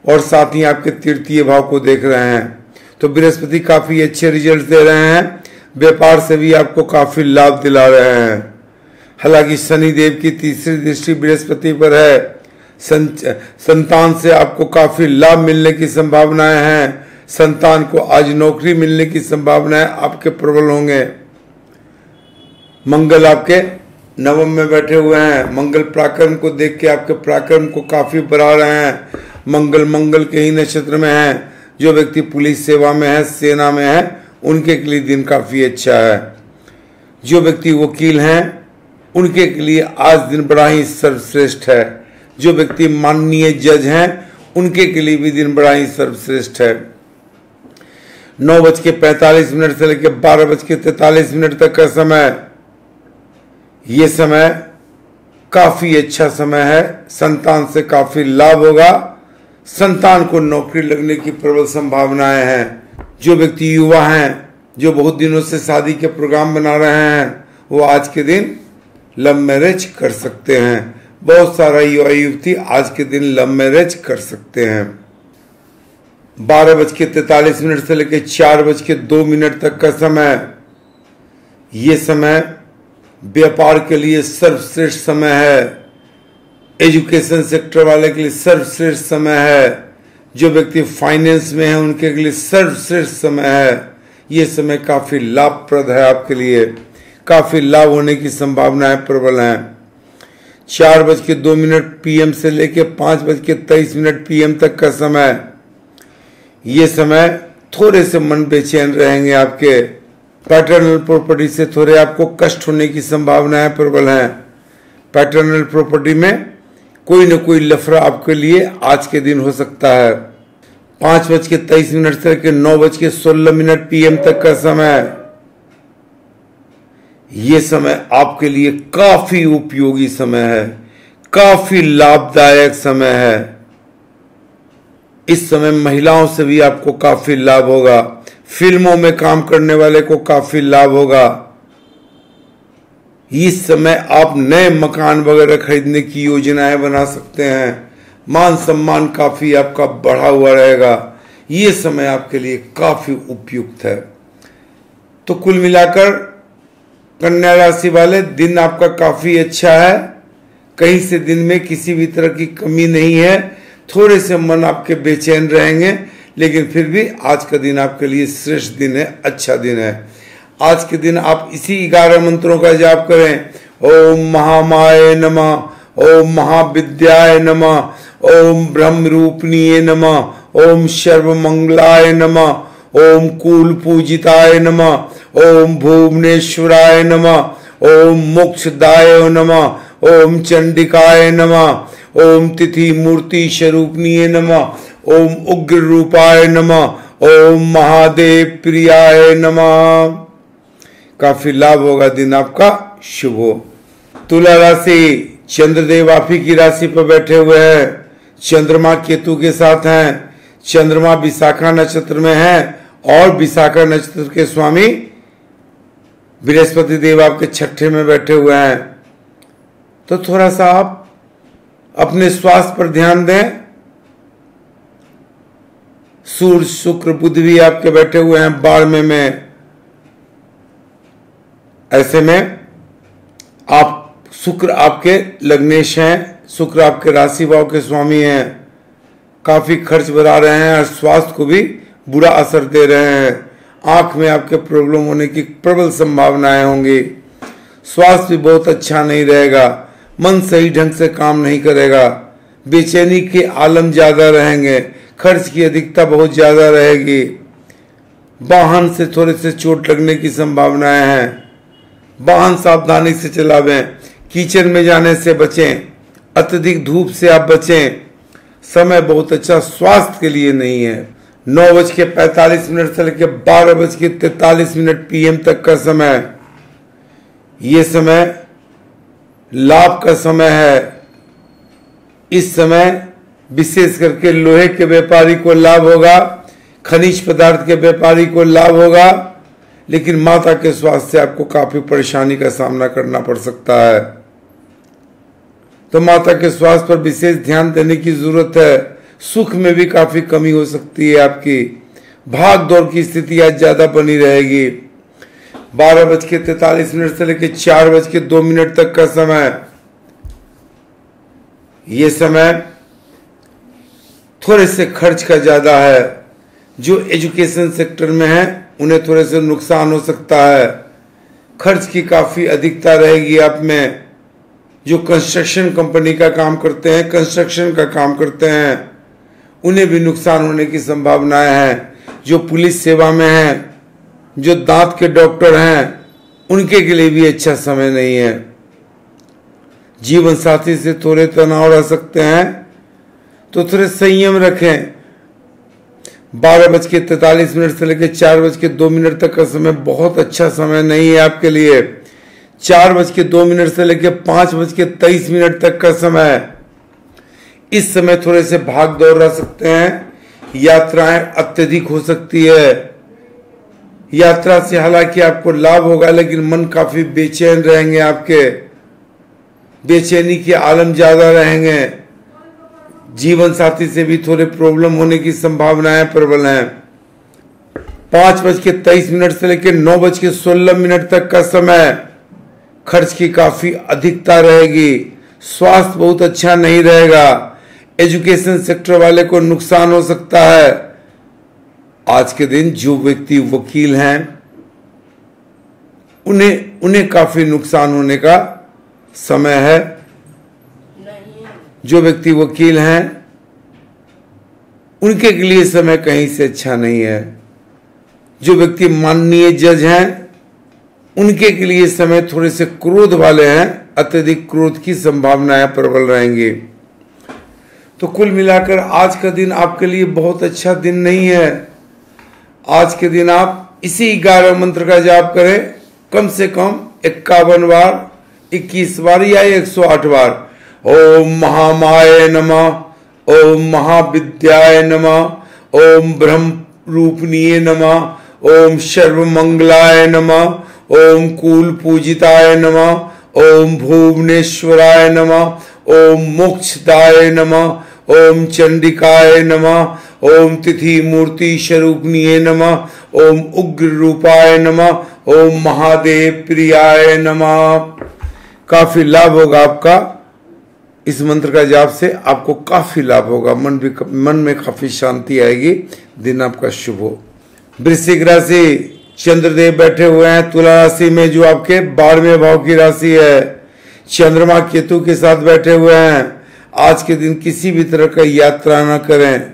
और साथ ही आपके तृतीय भाव को देख रहे हैं। तो बृहस्पति काफ़ी अच्छे रिज़ल्ट दे रहे हैं। व्यापार से भी आपको काफ़ी लाभ दिला रहे हैं। हालाँकि शनि देव की तीसरी दृष्टि बृहस्पति पर है। संतान से आपको काफ़ी लाभ मिलने की संभावनाएँ हैं। संतान को आज नौकरी मिलने की संभावनाएँ आपके प्रबल होंगे। मंगल आपके नवम में बैठे हुए हैं। मंगल पराक्रम को देख के आपके पराक्रम को काफ़ी बढ़ा रहे हैं। मंगल मंगल के ही नक्षत्र में है। जो व्यक्ति पुलिस सेवा में है, सेना में है, उनके के लिए दिन काफ़ी अच्छा है। जो व्यक्ति वकील हैं, उनके के लिए आज दिन बड़ा ही सर्वश्रेष्ठ है। जो व्यक्ति माननीय जज हैं, उनके के लिए भी दिन बड़ा ही सर्वश्रेष्ठ है। नौ बज के पैंतालीस मिनट से लेकर बारह बज के तैतालीस मिनट तक का समय। ये समय काफ़ी अच्छा समय है। संतान से काफ़ी लाभ होगा। संतान को नौकरी लगने की प्रबल संभावनाएँ हैं। जो व्यक्ति युवा हैं, जो बहुत दिनों से शादी के प्रोग्राम बना रहे हैं, वो आज के दिन लव मैरिज कर सकते हैं। बहुत सारा युवा युवती आज के दिन लव मैरिज कर सकते हैं। बारह बज के तैतालीस मिनट से लेकर चार बज के दो मिनट तक का समय। ये समय व्यापार के लिए सर्वश्रेष्ठ समय है। एजुकेशन सेक्टर वाले के लिए सर्वश्रेष्ठ समय है। जो व्यक्ति फाइनेंस में है, उनके लिए सर्वश्रेष्ठ समय है। ये समय काफ़ी लाभप्रद है आपके लिए। काफ़ी लाभ होने की संभावनाएँ प्रबल हैं। चार बज के दो मिनट पीएम से लेकर पाँच बज के तेईस मिनट पीएम तक का समय। ये समय थोड़े से मन बेचैन रहेंगे आपके। पैटर्नल प्रॉपर्टी से थोड़े आपको कष्ट होने की संभावनाएँ प्रबल हैं। पैटर्नल प्रॉपर्टी में कोई न कोई लफड़ा आपके लिए आज के दिन हो सकता है। पाँच बज के तेईस मिनट से लेकर नौ बज के सोलह मिनट पीएम तक का समय। ये समय आपके लिए काफ़ी उपयोगी समय है, काफ़ी लाभदायक समय है। इस समय महिलाओं से भी आपको काफ़ी लाभ होगा, फ़िल्मों में काम करने वाले को काफ़ी लाभ होगा। इस समय आप नए मकान वगैरह खरीदने की योजनाएँ बना सकते हैं। मान सम्मान काफ़ी आपका बढ़ा हुआ रहेगा। ये समय आपके लिए काफ़ी उपयुक्त है। तो कुल मिलाकर कन्या राशि वाले, दिन आपका काफ़ी अच्छा है। कहीं से दिन में किसी भी तरह की कमी नहीं है। थोड़े से मन आपके बेचैन रहेंगे, लेकिन फिर भी आज का दिन आपके लिए श्रेष्ठ दिन है अच्छा दिन है। आज के दिन आप इसी ग्यारह मंत्रों का जाप करें ओम महामाय नमः ओम महाविद्याय नमः ओम ब्रह्म रूपनीय नमः ओम सर्व मंगलाय नमः ओम कूल पूजिताय नमः ओम भुवनेश्वराय नमः ओम मोक्षदाय नमः ओम चंडिकाय नमः ओम तिथि मूर्ति स्वरूपनीय नमः ओम उग्र रूपाय नमः ओम महादेव प्रियाय नमः काफ़ी लाभ होगा, दिन आपका शुभ हो। तुला राशि, चंद्रदेव आप ही की राशि पर बैठे हुए हैं। चंद्रमा केतु के साथ हैं। चंद्रमा विशाखा नक्षत्र में है और विशाखा नक्षत्र के स्वामी बृहस्पति देव आपके छठे में बैठे हुए हैं। तो थोड़ा सा आप अपने स्वास्थ्य पर ध्यान दें। सूर्य, शुक्र, बुध भी आपके बैठे हुए हैं बारहवें में। ऐसे में आप शुक्र आपके लग्नेश हैं, शुक्र आपके राशि भाव के स्वामी हैं। काफ़ी खर्च बढ़ा रहे हैं और स्वास्थ्य को भी बुरा असर दे रहे हैं। आँख में आपके प्रॉब्लम होने की प्रबल संभावनाएँ होंगी। स्वास्थ्य भी बहुत अच्छा नहीं रहेगा, मन सही ढंग से काम नहीं करेगा। बेचैनी के आलम ज़्यादा रहेंगे, खर्च की अधिकता बहुत ज़्यादा रहेगी। वाहन से थोड़े से चोट लगने की संभावनाएँ हैं। वाहन सावधानी से चलावें, कीचड़ में जाने से बचें, अत्यधिक धूप से आप बचें। समय बहुत अच्छा स्वास्थ्य के लिए नहीं है। नौ बज के पैतालीस मिनट से लेकर बारह बज के तैतालीस मिनट पीएम तक का समय। ये समय लाभ का समय है। इस समय विशेष करके लोहे के व्यापारी को लाभ होगा, खनिज पदार्थ के व्यापारी को लाभ होगा। लेकिन माता के स्वास्थ्य से आपको काफ़ी परेशानी का सामना करना पड़ सकता है। तो माता के स्वास्थ्य पर विशेष ध्यान देने की ज़रूरत है। सुख में भी काफ़ी कमी हो सकती है आपकी। भाग दौड़ की स्थिति आज ज़्यादा बनी रहेगी। बारह बज के तैतालीस मिनट से लेकर चार बज के दो मिनट तक का समय। ये समय थोड़े से खर्च का ज़्यादा है। जो एजुकेशन सेक्टर में है, उन्हें थोड़े से नुकसान हो सकता है। खर्च की काफ़ी अधिकता रहेगी आप में। जो कंस्ट्रक्शन कंपनी का काम करते हैं कंस्ट्रक्शन का काम करते हैं, उन्हें भी नुकसान होने की संभावनाएँ हैं। जो पुलिस सेवा में हैं, जो दांत के डॉक्टर हैं, उनके के लिए भी अच्छा समय नहीं है। जीवन साथी से थोड़े तनाव रह सकते हैं तो थोड़े संयम रखें। बारह बज के तैतालीस मिनट से लेकर चार बज के दो मिनट तक का समय, बहुत अच्छा समय नहीं है आपके लिए। चार बज के दो मिनट से लेकर पाँच बज के तेईस मिनट तक का समय। इस समय थोड़े से भाग दौड़ रह सकते हैं। यात्राएँ अत्यधिक हो सकती है। यात्रा से हालाँकि आपको लाभ होगा, लेकिन मन काफ़ी बेचैन रहेंगे आपके। बेचैनी के आलम ज़्यादा रहेंगे। जीवन साथी से भी थोड़े प्रॉब्लम होने की संभावनाएँ प्रबल हैं। पाँच बज के तेईस मिनट से लेकर नौ बज के सोलह मिनट तक का समय खर्च की काफ़ी अधिकता रहेगी। स्वास्थ्य बहुत अच्छा नहीं रहेगा। एजुकेशन सेक्टर वाले को नुकसान हो सकता है। आज के दिन जो व्यक्ति वकील हैं, उन्हें उन्हें काफ़ी नुकसान होने का समय है। जो व्यक्ति वकील हैं, उनके लिए समय कहीं से अच्छा नहीं है। जो व्यक्ति माननीय जज हैं, उनके के लिए समय थोड़े से क्रोध वाले हैं, अत्यधिक क्रोध की संभावनाएँ प्रबल रहेंगी। तो कुल मिलाकर आज का दिन आपके लिए बहुत अच्छा दिन नहीं है। आज के दिन आप इसी ग्यारह मंत्र का जाप करें। कम से कम इक्यावन बार, इक्कीस बार या एक सौ आठ बार। ओम महामाय नमः ओम महाविद्याय नमः ओम ब्रह्म रूपनीय नमः ओम सर्व मंगलाय नमः ओम कूल पूजिताय नमः ओम भुवनेश्वराय नमः ओम मोक्षदाय नमः ओम चंडिकाय नमः ओम तिथि मूर्ति स्वरूपनीय नमः ओम उग्र रूपाय नमः ओम महादेव प्रियाय नमः काफ़ी लाभ होगा आपका इस मंत्र का जाप से आपको काफ़ी लाभ होगा। मन भी मन में काफ़ी शांति आएगी। दिन आपका शुभ हो। वृश्चिक राशि, चंद्रदेव बैठे हुए हैं। तुला राशि में जो आपके बारहवें भाव की राशि है, चंद्रमा केतु के साथ बैठे हुए हैं। आज के दिन किसी भी तरह का यात्रा ना करें।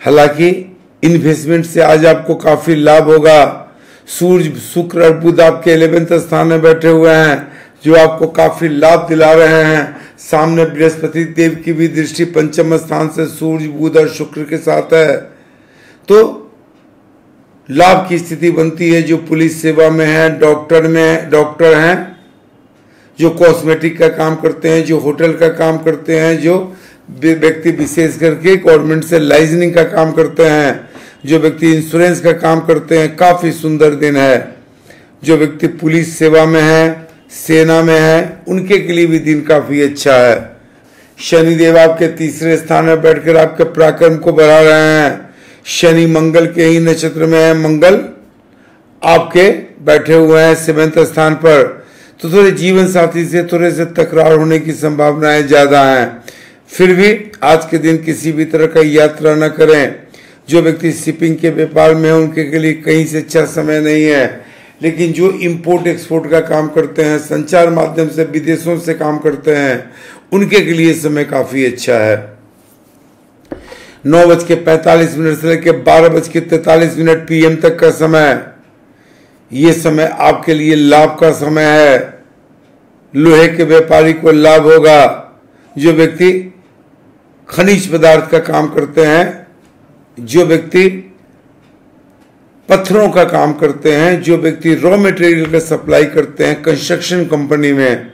हालाँकि इन्वेस्टमेंट से आज आपको काफ़ी लाभ होगा। सूर्य, शुक्र और बुध आपके इलेवेंथ स्थान में बैठे हुए हैं। जो आपको काफ़ी लाभ दिला रहे हैं। सामने बृहस्पति देव की भी दृष्टि पंचम स्थान से सूर्य, बुध और शुक्र के साथ है। तो लाभ की स्थिति बनती है जो पुलिस सेवा में है, डॉक्टर में, डॉक्टर हैं, जो कॉस्मेटिक का काम करते हैं, जो होटल का काम करते हैं, जो व्यक्ति विशेष करके गवर्नमेंट से लाइजनिंग का काम करते हैं, जो व्यक्ति इंश्योरेंस का काम करते हैं, काफ़ी सुंदर दिन है। जो व्यक्ति पुलिस सेवा में है सेना में है, उनके के लिए भी दिन काफ़ी अच्छा है। शनिदेव आपके तीसरे स्थान में बैठकर आपके पराक्रम को बढ़ा रहे हैं। शनि मंगल के ही नक्षत्र में है। मंगल आपके बैठे हुए हैं सेवेंथ स्थान पर। तो थोड़े जीवन साथी से, थोड़े से तकरार होने की संभावनाएँ ज़्यादा हैं। फिर भी आज के दिन किसी भी तरह का यात्रा न करें। जो व्यक्ति शिपिंग के व्यापार में है, उनके के लिए कहीं से अच्छा समय नहीं है। लेकिन जो इंपोर्ट एक्सपोर्ट का काम करते हैं, संचार माध्यम से विदेशों से काम करते हैं, उनके के लिए समय काफ़ी अच्छा है। नौ बज के पैंतालीस मिनट से लेकर बारह बज के तैतालीस मिनट पीएम तक का समय। ये समय आपके लिए लाभ का समय है। लोहे के व्यापारी को लाभ होगा। जो व्यक्ति खनिज पदार्थ का काम करते हैं, जो व्यक्ति पत्थरों का काम करते हैं, जो व्यक्ति रॉ मटेरियल का सप्लाई करते हैं कंस्ट्रक्शन कंपनी में,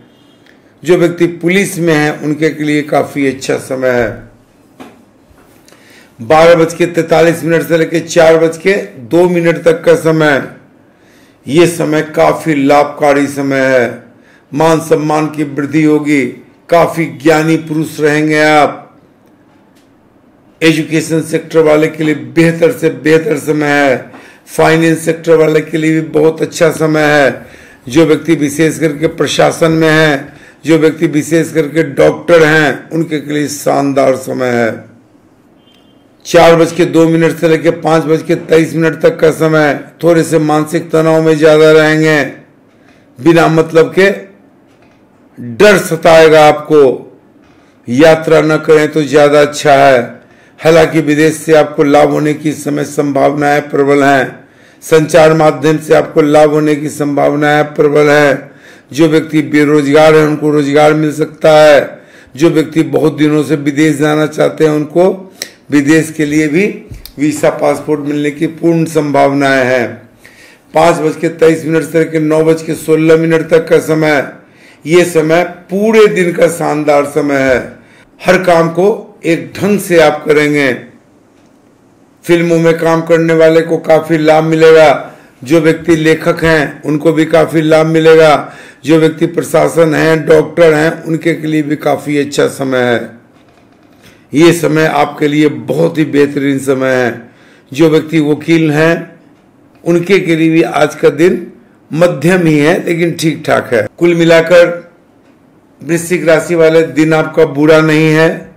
जो व्यक्ति पुलिस में है, उनके के लिए काफ़ी अच्छा समय है। बारह बज के तैतालीस मिनट से लेकर चार बज के दो मिनट तक का समय ये समय काफ़ी लाभकारी समय है। मान सम्मान की वृद्धि होगी। काफ़ी ज्ञानी पुरुष रहेंगे आप। एजुकेशन सेक्टर वाले के लिए बेहतर से बेहतर समय है। फाइनेंस सेक्टर वाले के लिए भी बहुत अच्छा समय है। जो व्यक्ति विशेष करके प्रशासन में है, जो व्यक्ति विशेष करके डॉक्टर हैं, उनके के लिए शानदार समय है। चार बज के दो मिनट से लेकर पाँच बज के तेईस मिनट तक का समय, थोड़े से मानसिक तनाव में ज़्यादा रहेंगे। बिना मतलब के डर सताएगा आपको। यात्रा न करें तो ज़्यादा अच्छा है। हालाँकि विदेश से आपको लाभ होने की समय संभावनाएँ प्रबल हैं। संचार माध्यम से आपको लाभ होने की संभावनाएँ प्रबल है। जो व्यक्ति बेरोजगार है, उनको रोज़गार मिल सकता है। जो व्यक्ति बहुत दिनों से विदेश जाना चाहते हैं, उनको विदेश के लिए भी वीसा पासपोर्ट मिलने की पूर्ण संभावनाएँ हैं। पाँच बज के तेईस मिनट से लेकर नौ बज के सोलह मिनट तक का समय। ये समय पूरे दिन का शानदार समय है। हर काम को एक ढंग से आप करेंगे। फ़िल्मों में काम करने वाले को काफ़ी लाभ मिलेगा। जो व्यक्ति लेखक हैं, उनको भी काफ़ी लाभ मिलेगा। जो व्यक्ति प्रशासन है, डॉक्टर हैं, उनके के लिए भी काफ़ी अच्छा समय है। ये समय आपके लिए बहुत ही बेहतरीन समय है। जो व्यक्ति वकील हैं, उनके के लिए भी आज का दिन मध्यम ही है, लेकिन ठीक ठाक है। कुल मिलाकर वृश्चिक राशि वाले दिन आपका बुरा नहीं है।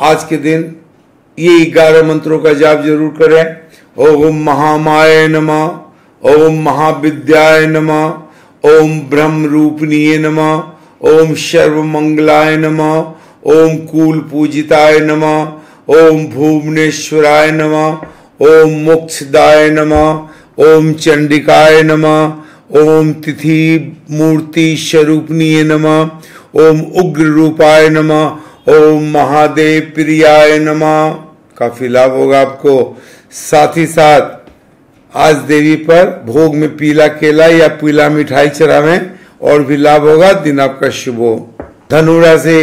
आज के दिन ये ग्यारह मंत्रों का जाप ज़रूर करें। ओम महामाय नम, ओम महाविद्याय नम, ओम ब्रह्म रूपनीय नम, ओम सर्व मंगलाय नम, ओम कूल पूजिताय नम, ओम भुवनेश्वराय नम, ओम मोक्षदाय नम, ओम चंडिकाय नम, ओम तिथि मूर्ति स्वरूपनीय नम, ओम उग्र रूपाय नम ओम महादेव प्रियाय नमा। काफ़ी लाभ होगा आपको। साथ ही साथ, आज देवी पर भोग में पीला केला या पीला मिठाई चढ़ावे, और भी लाभ होगा। दिन आपका शुभ हो। धनुरा से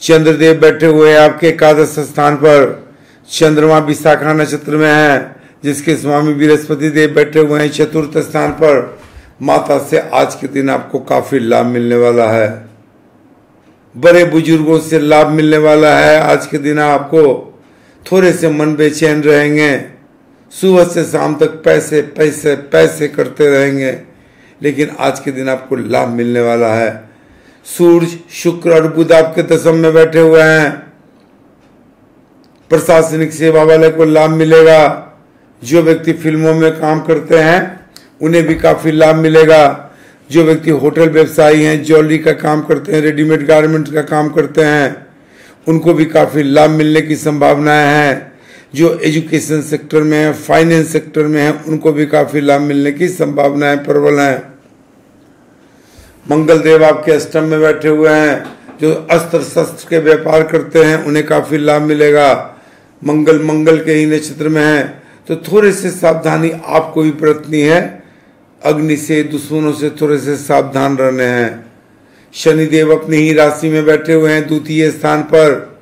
चंद्रदेव बैठे हुए हैं आपके एकादश स्थान पर। चंद्रमा विशाखा नक्षत्र में है, जिसके स्वामी बृहस्पति देव बैठे हुए हैं चतुर्थ स्थान पर। माता से आज के दिन आपको काफ़ी लाभ मिलने वाला है। बड़े बुज़ुर्गों से लाभ मिलने वाला है। आज के दिन आपको थोड़े से मन बेचैन रहेंगे। सुबह से शाम तक पैसे पैसे पैसे करते रहेंगे। लेकिन आज के दिन आपको लाभ मिलने वाला है। सूर्य, शुक्र और बुध आपके दशम में बैठे हुए हैं। प्रशासनिक सेवा वाले को लाभ मिलेगा। जो व्यक्ति फ़िल्मों में काम करते हैं, उन्हें भी काफ़ी लाभ मिलेगा। जो व्यक्ति होटल व्यवसायी हैं, ज्वेलरी का काम करते हैं, रेडीमेड गारमेंट का काम करते हैं, उनको भी काफ़ी लाभ मिलने की संभावनाएँ हैं। जो एजुकेशन सेक्टर में है, फाइनेंस सेक्टर में है, उनको भी काफ़ी लाभ मिलने की संभावनाएँ प्रबल हैं। मंगल देव आपके अष्टम में बैठे हुए हैं, जो अस्त्र शस्त्र के व्यापार करते हैं, उन्हें काफ़ी लाभ मिलेगा। मंगल मंगल के ही नक्षत्र में है। तो थोड़े से सावधानी आपको भी बरतनी है। अग्नि से, दुश्मनों से थोड़े से सावधान रहने हैं। शनिदेव अपनी ही राशि में बैठे हुए हैं द्वितीय स्थान पर।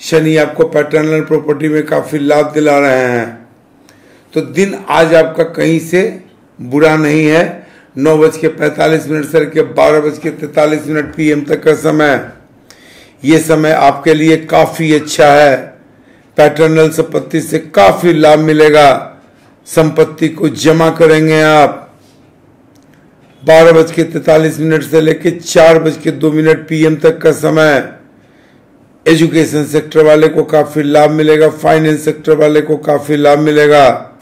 शनि आपको पैटर्नल प्रॉपर्टी में काफ़ी लाभ दिला रहे हैं। तो दिन आज आपका कहीं से बुरा नहीं है। नौ बज के पैंतालीस मिनट से के बारह बज के तैतालीस मिनट पीएम तक का समय। ये समय आपके लिए काफ़ी अच्छा है। पैटर्नल संपत्ति से काफ़ी लाभ मिलेगा। संपत्ति को जमा करेंगे आप। बारह बज के तैतालीस मिनट से लेकर चार बज के दो मिनट पीएम तक का समय एजुकेशन सेक्टर वाले को काफ़ी लाभ मिलेगा फाइनेंस सेक्टर वाले को काफ़ी लाभ मिलेगा।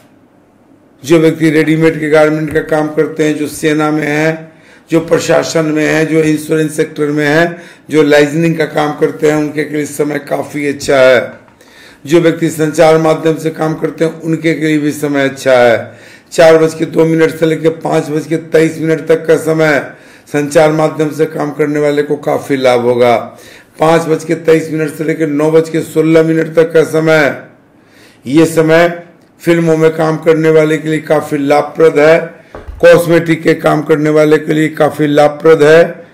जो व्यक्ति रेडीमेड के गारमेंट का काम करते हैं, जो सेना में है, जो प्रशासन में है, जो इंश्योरेंस सेक्टर में है, जो लाइजनिंग का काम करते हैं, उनके लिए समय काफ़ी अच्छा है। जो व्यक्ति संचार माध्यम से काम करते हैं, उनके लिए भी समय अच्छा है। चार बज के दो मिनट से लेकर पाँच बज के तेईस मिनट तक का समय संचार माध्यम से काम करने वाले को काफ़ी लाभ होगा। पाँच बज के तेईस मिनट से लेकर नौ बज के सोलह मिनट तक का समय, ये समय फ़िल्मों में काम करने वाले के लिए काफ़ी लाभप्रद है। कॉस्मेटिक के काम करने वाले के लिए काफ़ी लाभप्रद है।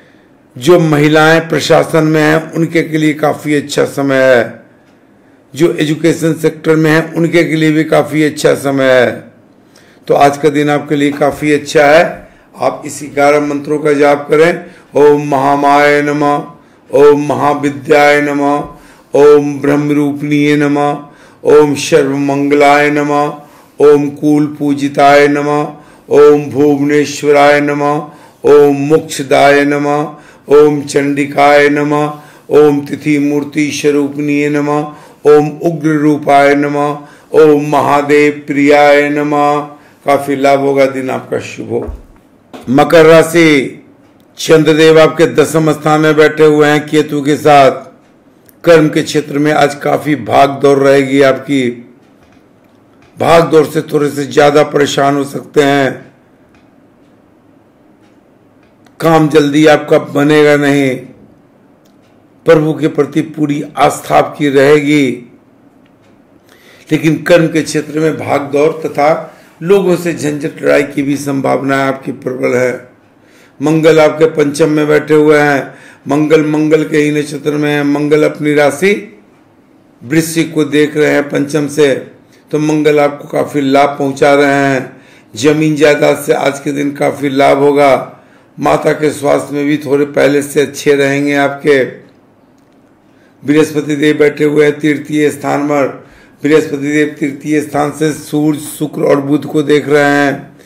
जो महिलाएँ प्रशासन में हैं, उनके के लिए काफ़ी अच्छा समय है। जो एजुकेशन सेक्टर में है, उनके के लिए भी काफ़ी अच्छा समय है। तो आज का दिन आपके लिए काफ़ी अच्छा है आप इसी ग्यारह मंत्रों का जाप करें ओम महामाय नम ओम महाविद्याय नम ओम ब्रह्म रूपनीय नम ओम सर्व मंगलाय नम ओम कूल पूजिताय नम ओम भुवनेश्वराय नम ओम मोक्षदाय नम ओम चंडिकाय नम ओम तिथि मूर्ति स्वरूपनीय नम ओम उग्र रूपाय नम ओम महादेव प्रियाय नमः काफ़ी लाभ होगा, दिन आपका शुभ हो। मकर राशि, चंद्रदेव आपके दसम स्थान में बैठे हुए हैं, केतु के साथ। कर्म के क्षेत्र में आज काफ़ी भाग दौड़ रहेगी आपकी। भाग दौड़ से थोड़े से ज़्यादा परेशान हो सकते हैं। काम जल्दी आपका बनेगा नहीं। प्रभु के प्रति पूरी आस्था आपकी रहेगी। लेकिन कर्म के क्षेत्र में भाग दौड़ तथा लोगों से झंझट लड़ाई की भी संभावना आपकी प्रबल है। मंगल आपके पंचम में बैठे हुए हैं। मंगल मंगल के ही नक्षत्र में है। मंगल अपनी राशि वृश्चिक को देख रहे हैं पंचम से। तो मंगल आपको काफ़ी लाभ पहुँचा रहे हैं। ज़मीन जायदाद से आज के दिन काफ़ी लाभ होगा। माता के स्वास्थ्य में भी थोड़े पहले से अच्छे रहेंगे आपके। बृहस्पति देव बैठे हुए हैं तृतीय स्थान पर। बृहस्पति देव तृतीय स्थान से सूर्य, शुक्र और बुध को देख रहे हैं।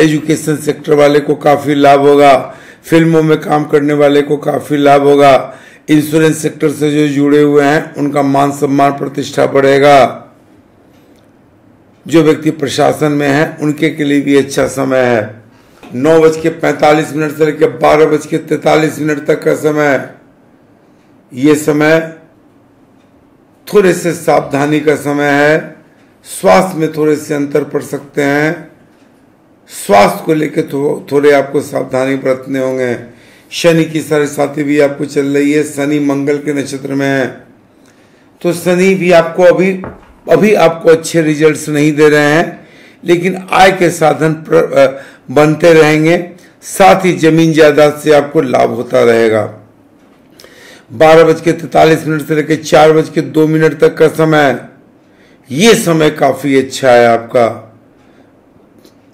एजुकेशन सेक्टर वाले को काफ़ी लाभ होगा। फ़िल्मों में काम करने वाले को काफ़ी लाभ होगा। इंश्योरेंस सेक्टर से जो जुड़े हुए हैं, उनका मान सम्मान प्रतिष्ठा बढ़ेगा। जो व्यक्ति प्रशासन में है, उनके के लिए भी अच्छा समय है। नौ बज के पैंतालीस मिनट से लेकर बारह बज के तैतालीस मिनट तक का समय ये समय थोड़े से सावधानी का समय है। स्वास्थ्य में थोड़े से अंतर पड़ सकते हैं। स्वास्थ्य को लेकर थो, थोड़े आपको सावधानी बरतने होंगे। शनि की साढ़े साथी भी आपको चल रही है। शनि मंगल के नक्षत्र में है। तो शनि भी आपको अभी अभी आपको अच्छे रिजल्ट्स नहीं दे रहे हैं। लेकिन आय के साधन बनते रहेंगे। साथ ही ज़मीन जायदाद से आपको लाभ होता रहेगा। बारह बज के तैतालीस मिनट से लेकर चार बज के दो मिनट तक का समय ये समय काफ़ी अच्छा है आपका।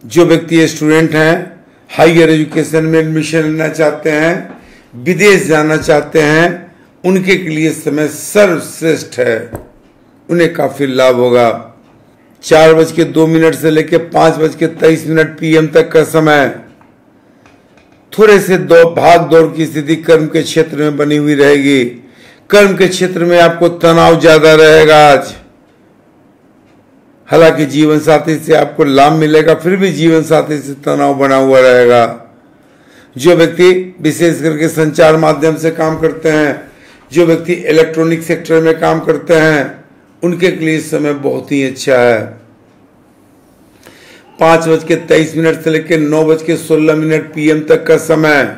जो व्यक्ति स्टूडेंट हैं, हायर एजुकेशन में एडमिशन लेना चाहते हैं, विदेश जाना चाहते हैं, उनके के लिए समय सर्वश्रेष्ठ है। उन्हें काफ़ी लाभ होगा। चार बज के दो मिनट से लेकर पाँच बज के तेईस मिनट पीएम तक का समय थोड़े से दो भाग दौड़ की स्थिति कर्म के क्षेत्र में बनी हुई रहेगी। कर्म के क्षेत्र में आपको तनाव ज़्यादा रहेगा आज। हालाँकि जीवन साथी से आपको लाभ मिलेगा, फिर भी जीवन साथी से तनाव बना हुआ रहेगा। जो व्यक्ति विशेष करके संचार माध्यम से काम करते हैं, जो व्यक्ति इलेक्ट्रॉनिक सेक्टर में काम करते हैं, उनके लिए समय बहुत ही अच्छा है। पाँच बज के तेईस मिनट से लेकर नौ बज के सोलह मिनट पीएम तक का समय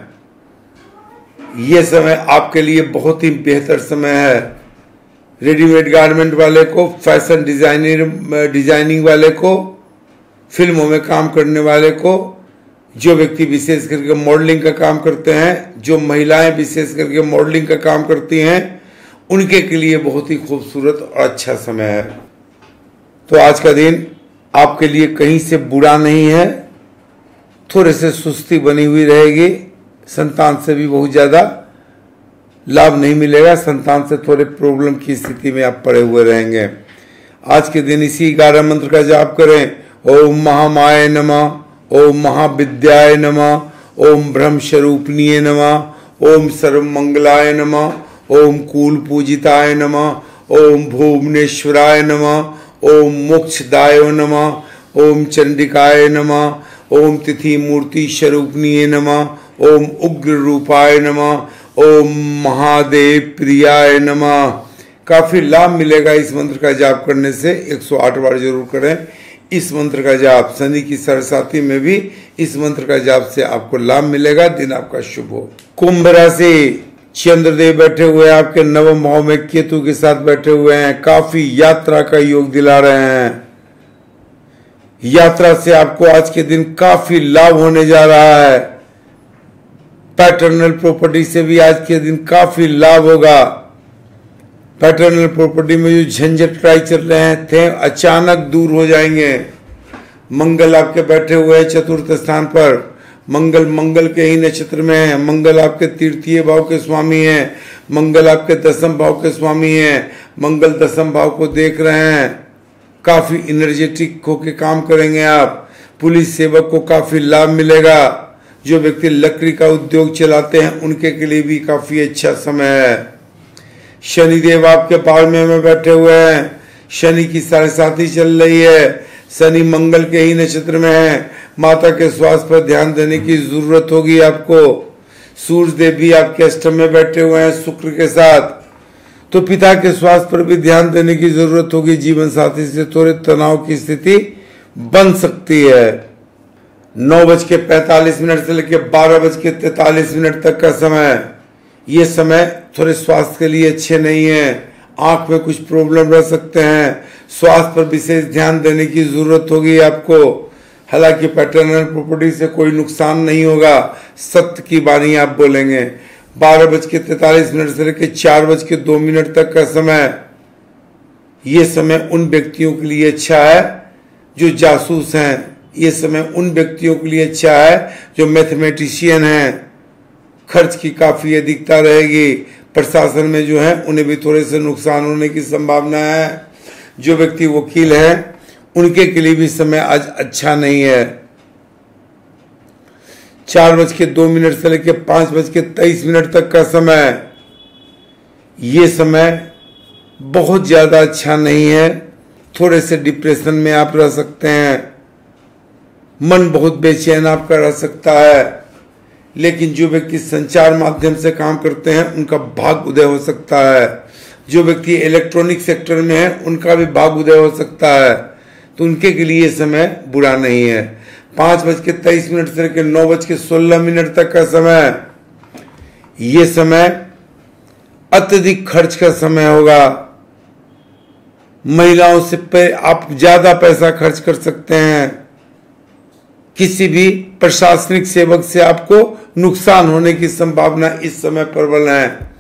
यह समय आपके लिए बहुत ही बेहतर समय है। रेडीमेड गारमेंट वाले को फ़ैशन डिज़ाइनिंग डिज़ाइनिंग वाले को, फ़िल्मों में काम करने वाले को, जो व्यक्ति विशेष करके मॉडलिंग का काम करते हैं, जो महिलाएँ विशेष करके मॉडलिंग का काम करती हैं, उनके के लिए बहुत ही खूबसूरत और अच्छा समय है। तो आज का दिन आपके लिए कहीं से बुरा नहीं है, थोड़े से सुस्ती बनी हुई रहेगी, संतान से भी बहुत ज़्यादा लाभ नहीं मिलेगा, संतान से थोड़े प्रॉब्लम की स्थिति में आप पड़े हुए रहेंगे। आज के दिन इसी ग्यारह मंत्र का जाप करें। ओम महामाय नमा, ओम महाविद्याय नमा, ओम ब्रह्म स्वरूपनीय नमा, ओम सर्व मंगलाय नमा, ओम कूल पूजिताय नमा, ओम भुवनेश्वराय नमा ओम मोक्षदाय नम, ओम चंडिकाय नम, ओम तिथि मूर्ति स्वरूपनीय नम, ओम उग्र रूपाय नम, ओम महादेव प्रियाय नम। काफ़ी लाभ मिलेगा इस मंत्र का जाप करने से 108 बार ज़रूर करें। इस मंत्र का जाप शनि की सरसाती में भी इस मंत्र का जाप से आपको लाभ मिलेगा, दिन आपका शुभ हो। कुंभ राशि चंद्रदेव बैठे हुए हैं, आपके नवम भाव में केतु के साथ बैठे हुए हैं, काफ़ी यात्रा का योग दिला रहे हैं। यात्रा से आपको आज के दिन काफ़ी लाभ होने जा रहा है। पैटर्नल प्रॉपर्टी से भी आज के दिन काफ़ी लाभ होगा। पैटर्नल प्रॉपर्टी में जो झंझट ट्राई चल रहे हैं, थे अचानक दूर हो जाएँगे। मंगल आपके बैठे हुए हैं चतुर्थ स्थान पर। मंगल मंगल के ही नक्षत्र में है। मंगल आपके तृतीय भाव के स्वामी है। मंगल आपके दसम भाव के स्वामी है। मंगल दसम भाव को देख रहे हैं। काफ़ी इनर्जेटिक होके काम करेंगे आप। पुलिस सेवक को काफ़ी लाभ मिलेगा। जो व्यक्ति लकड़ी का उद्योग चलाते हैं, उनके के लिए भी काफ़ी अच्छा समय है। शनिदेव आपके पाल में बैठे हुए हैं। शनि की साढ़े साथी चल रही है। शनि मंगल के ही नक्षत्र में है। माता के स्वास्थ्य पर ध्यान देने की ज़रूरत होगी आपको। सूर्य देव भी आपके अष्टम में बैठे हुए हैं शुक्र के साथ। तो पिता के स्वास्थ्य पर भी ध्यान देने की ज़रूरत होगी। जीवन साथी से थोड़े तनाव की स्थिति बन सकती है। नौ बज के पैतालीस मिनट से लेकर बारह बज के तैतालीस मिनट तक का समय। ये समय थोड़े स्वास्थ्य के लिए अच्छे नहीं है। आँख में कुछ प्रॉब्लम रह सकते हैं। स्वास्थ्य पर विशेष ध्यान देने की ज़रूरत होगी आपको। हालाँकि पैटर्नल प्रॉपर्टी से कोई नुकसान नहीं होगा। सत्य की बानी आप बोलेंगे। बारह बज के तैतालीस मिनट से लेकर चार बज के दो मिनट तक का समय। ये समय उन व्यक्तियों के लिए अच्छा है जो जासूस हैं। ये समय उन व्यक्तियों के लिए अच्छा है जो मैथमेटिशियन हैं। खर्च की काफ़ी अधिकता रहेगी। प्रशासन में जो है, उन्हें भी थोड़े से नुकसान होने की संभावना है। जो व्यक्ति वकील है, उनके के लिए भी समय आज अच्छा नहीं है। चार बज के दो मिनट से लेकर पाँच बज के तेईस मिनट तक का समय ये समय बहुत ज़्यादा अच्छा नहीं है। थोड़े से डिप्रेशन में आप रह सकते हैं। मन बहुत बेचैन आपका रह सकता है। लेकिन जो व्यक्ति संचार माध्यम से काम करते हैं, उनका भाग उदय हो सकता है। जो व्यक्ति इलेक्ट्रॉनिक सेक्टर में है, उनका भी भाग उदय हो सकता है। तो उनके के लिए समय बुरा नहीं है। पाँच बज के तेईस मिनट से लेकर नौ बज के सोलह मिनट तक का समय। ये समय अत्यधिक खर्च का समय होगा। महिलाओं से पे आप ज़्यादा पैसा खर्च कर सकते हैं। किसी भी प्रशासनिक सेवक से आपको नुकसान होने की संभावना इस समय प्रबल है।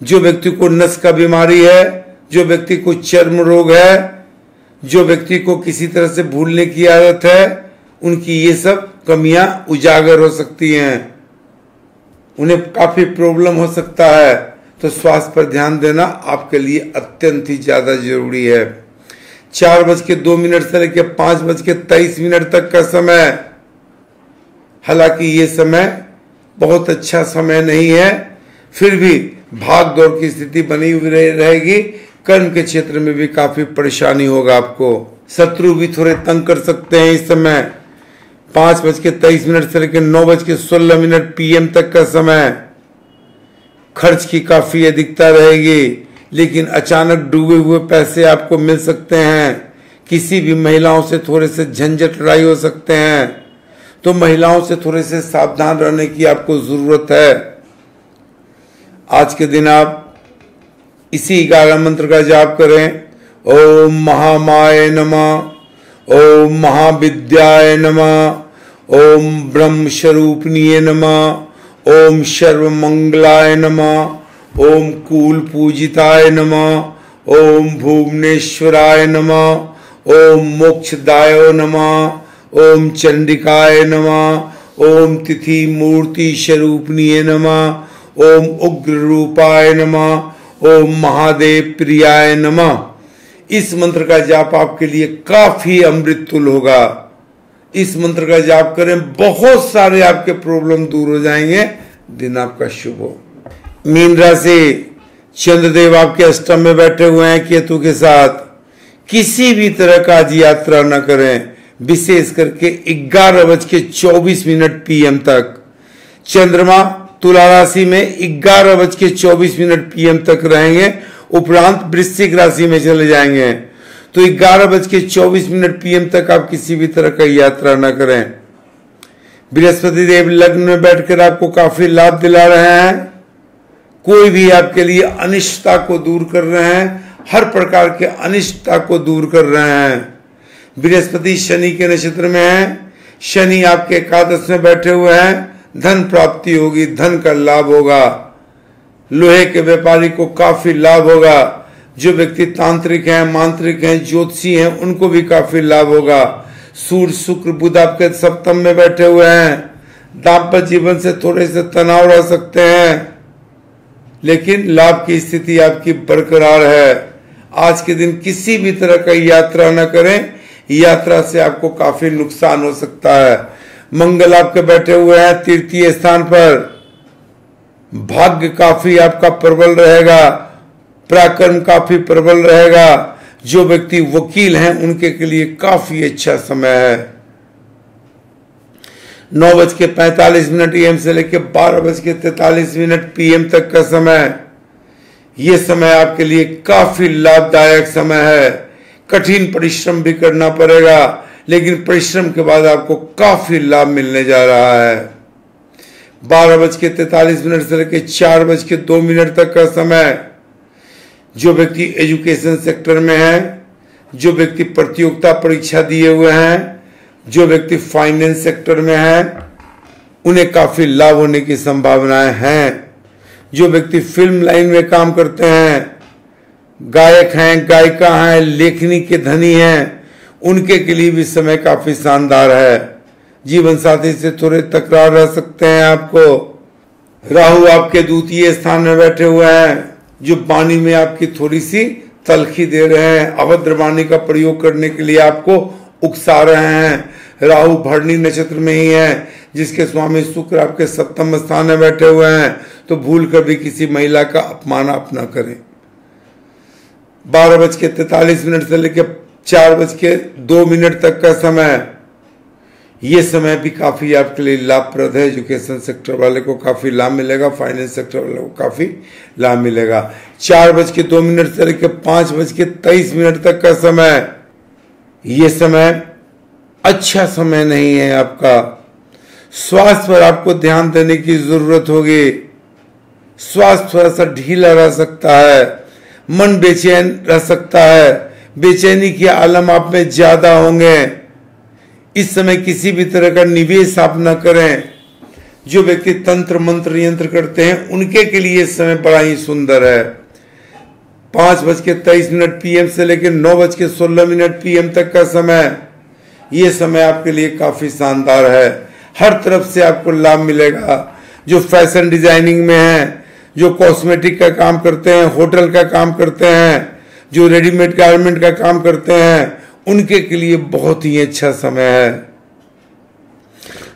जो व्यक्ति को नस का बीमारी है, जो व्यक्ति को चर्म रोग है, जो व्यक्ति को किसी तरह से भूलने की आदत है, उनकी ये सब कमियाँ उजागर हो सकती हैं। उन्हें काफ़ी प्रॉब्लम हो सकता है। तो स्वास्थ्य पर ध्यान देना आपके लिए अत्यंत ही ज़्यादा ज़रूरी है। चार बज के दो मिनट से लेकर पाँच बज के तेईस मिनट तक का समय। हालाँकि ये समय बहुत अच्छा समय नहीं है, फिर भी भाग दौड़ की स्थिति बनी हुई रहेगी। कर्म के क्षेत्र में भी काफ़ी परेशानी होगा आपको। शत्रु भी थोड़े तंग कर सकते हैं इस समय। पाँच बज के तेईस मिनट से लेकर नौ बज के सोलह मिनट पीएम तक का समय। खर्च की काफ़ी अधिकता रहेगी। लेकिन अचानक डूबे हुए पैसे आपको मिल सकते हैं। किसी भी महिलाओं से थोड़े से झंझट लड़ाई हो सकते हैं। तो महिलाओं से थोड़े से सावधान रहने की आपको ज़रूरत है। आज के दिन आप इसी ग्यारह मंत्र का जाप करें। ओम महामाय नमः, ओम महाविद्याय नमः, ओम ब्रह्म स्वरूपनीय नमः, ओम सर्व मंगलाय नमः। ओम कूल पूजिताय नमः, ओम भुवनेश्वराय नमः, ओम मोक्षदाय नमः, ओम चंडिकाय नमः, ओम तिथि मूर्ति स्वरूपनीय नमः, ओम उग्र रूपाय नमः, ओम महादेव प्रियाय नमः। इस मंत्र का जाप आपके लिए काफ़ी अमृतुल होगा। इस मंत्र का जाप करें, बहुत सारे आपके प्रॉब्लम दूर हो जाएँगे। दिन आपका शुभ हो। मीन राशि चंद्रदेव आपके अष्टम में बैठे हुए हैं केतु के साथ। किसी भी तरह का आज यात्रा न करें। विशेष करके ग्यारह बज के चौबीस मिनट पीएम तक। चंद्रमा, तुला राशि में ग्यारह बज के चौबीस मिनट पीएम तक रहेंगे। उपरांत वृश्चिक राशि में चले जाएँगे। तो ग्यारह बज के चौबीस मिनट पीएम तक आप किसी भी तरह का यात्रा न करें। बृहस्पति देव लग्न में बैठकर आपको काफ़ी लाभ दिला रहे हैं। कोई भी आपके लिए अनिष्टता को दूर कर रहे हैं, हर प्रकार के अनिष्टता को दूर कर रहे हैं। बृहस्पति शनि के नक्षत्र में है। शनि आपके एकादश में बैठे हुए हैं। धन प्राप्ति होगी, धन का लाभ होगा। लोहे के व्यापारी को काफ़ी लाभ होगा। जो व्यक्ति तांत्रिक हैं, मांत्रिक हैं, ज्योतिषी हैं, उनको भी काफ़ी लाभ होगा। सूर्य, शुक्र, बुध आपके सप्तम में बैठे हुए हैं। दाम्पत्य जीवन से थोड़े से तनाव रह सकते हैं। लेकिन लाभ की स्थिति आपकी बरकरार है। आज के दिन किसी भी तरह का यात्रा न करें। यात्रा से आपको काफ़ी नुकसान हो सकता है। मंगल आपके बैठे हुए हैं तृतीय स्थान पर। भाग्य काफ़ी आपका प्रबल रहेगा। पराक्रम काफ़ी प्रबल रहेगा। जो व्यक्ति वकील हैं, उनके के लिए काफ़ी अच्छा समय है। नौ बज के पैंतालीस मिनट एम से लेकर बारह बज के तैतालीस मिनट पीएम तक का समय ये समय आपके लिए काफ़ी लाभदायक समय है। कठिन परिश्रम भी करना पड़ेगा, लेकिन परिश्रम के बाद आपको काफ़ी लाभ मिलने जा रहा है। बारह बज के तैतालीस मिनट से लेकर चार बज के दो मिनट तक का समय जो व्यक्ति एजुकेशन सेक्टर में है, जो व्यक्ति प्रतियोगिता परीक्षा दिए हुए हैं जो व्यक्ति फाइनेंस सेक्टर में है, उन्हें काफ़ी लाभ होने की संभावनाएँ हैं। जो व्यक्ति फ़िल्म लाइन में काम करते हैं, गायक हैं, गायिका हैं, लेखनी के धनी हैं, उनके के लिए भी समय काफ़ी शानदार है। जीवन साथी से थोड़े तकरार रह सकते हैं आपको। राहु आपके द्वितीय स्थान में बैठे हुए हैं, जो वाणी में आपकी थोड़ी सी तलखी दे रहे हैं, अभद्र वाणी का प्रयोग करने के लिए आपको उकसा रहे हैं। राहु भरणी नक्षत्र में ही है, जिसके स्वामी शुक्र आपके सप्तम स्थान में बैठे हुए हैं तो भूल कर भी किसी महिला का अपमान आप न करें। बारह बज के तैतालीस मिनट से लेकर चार बज के दो मिनट तक का समय ये समय भी काफ़ी आपके लिए लाभप्रद है, एजुकेशन सेक्टर वाले को काफ़ी लाभ मिलेगा, फाइनेंस सेक्टर वाले को काफ़ी लाभ मिलेगा। चार बज के दो मिनट से लेकर पाँच बज के तेईस मिनट तक का समय ये समय अच्छा समय नहीं है आपका। स्वास्थ्य पर आपको ध्यान देने की ज़रूरत होगी। स्वास्थ्य थोड़ा सा ढीला रह सकता है। मन बेचैन रह सकता है। बेचैनी के आलम आप में ज़्यादा होंगे। इस समय किसी भी तरह का निवेश आप न करें। जो व्यक्ति तंत्र मंत्र यंत्र करते हैं, उनके के लिए इस समय बड़ा ही सुंदर है। पाँच बज के तेईस मिनट पीएम से लेकर नौ बज के सोलह मिनट पीएम तक का समय। ये समय आपके लिए काफ़ी शानदार है। हर तरफ़ से आपको लाभ मिलेगा। जो फ़ैशन डिज़ाइनिंग में है, जो कॉस्मेटिक का काम करते हैं, होटल का काम करते हैं, जो रेडीमेड गारमेंट का काम करते हैं, उनके के लिए बहुत ही अच्छा समय है।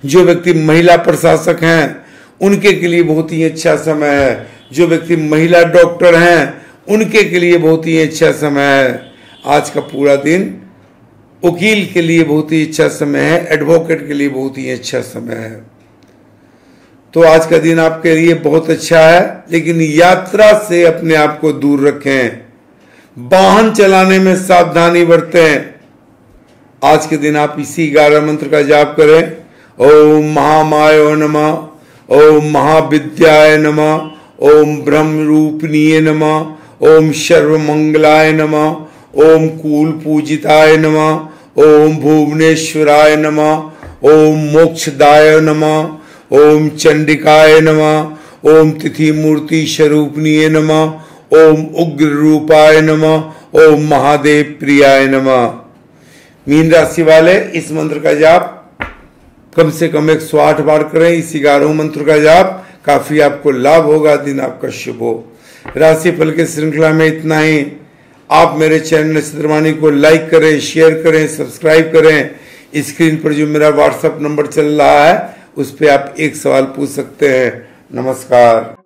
जो व्यक्ति महिला प्रशासक हैं, उनके के लिए बहुत ही अच्छा समय है। जो व्यक्ति महिला डॉक्टर हैं, उनके के लिए बहुत ही अच्छा समय है। आज का पूरा दिन वकील के लिए बहुत ही अच्छा समय है एडवोकेट के लिए बहुत ही अच्छा समय है। तो आज का दिन आपके लिए बहुत अच्छा है, लेकिन यात्रा से अपने आप को दूर रखें। वाहन चलाने में सावधानी बरतें। आज के दिन आप इसी ग्यारह मंत्र का जाप करें। ओम महामायो नम, ओम महाविद्याय नम, ओम ब्रह्म रूपनीय नम, ओम सर्वमंगलाय नम ओम कूल पूजिताय नम, ओम भुवनेश्वराय नम, ओम मोक्षदाय नम, ओम चंडिकाय नम, ओम तिथि मूर्ति स्वरूपनीय नम, ओम उग्र रूपाय नम, ओम महादेव प्रियाय नमः। मीन राशि वाले, इस मंत्र का जाप कम से कम एक सौ आठ बार करें। इस ग्यारह मंत्र का जाप काफ़ी आपको लाभ होगा, दिन आपका शुभ हो। राशि फल के श्रृंखला में इतना ही। आप मेरे चैनल चित्रवाणी को लाइक करें, शेयर करें, सब्सक्राइब करें। स्क्रीन पर जो मेरा व्हाट्सएप नंबर चल रहा है, उस पर आप एक सवाल पूछ सकते हैं। नमस्कार।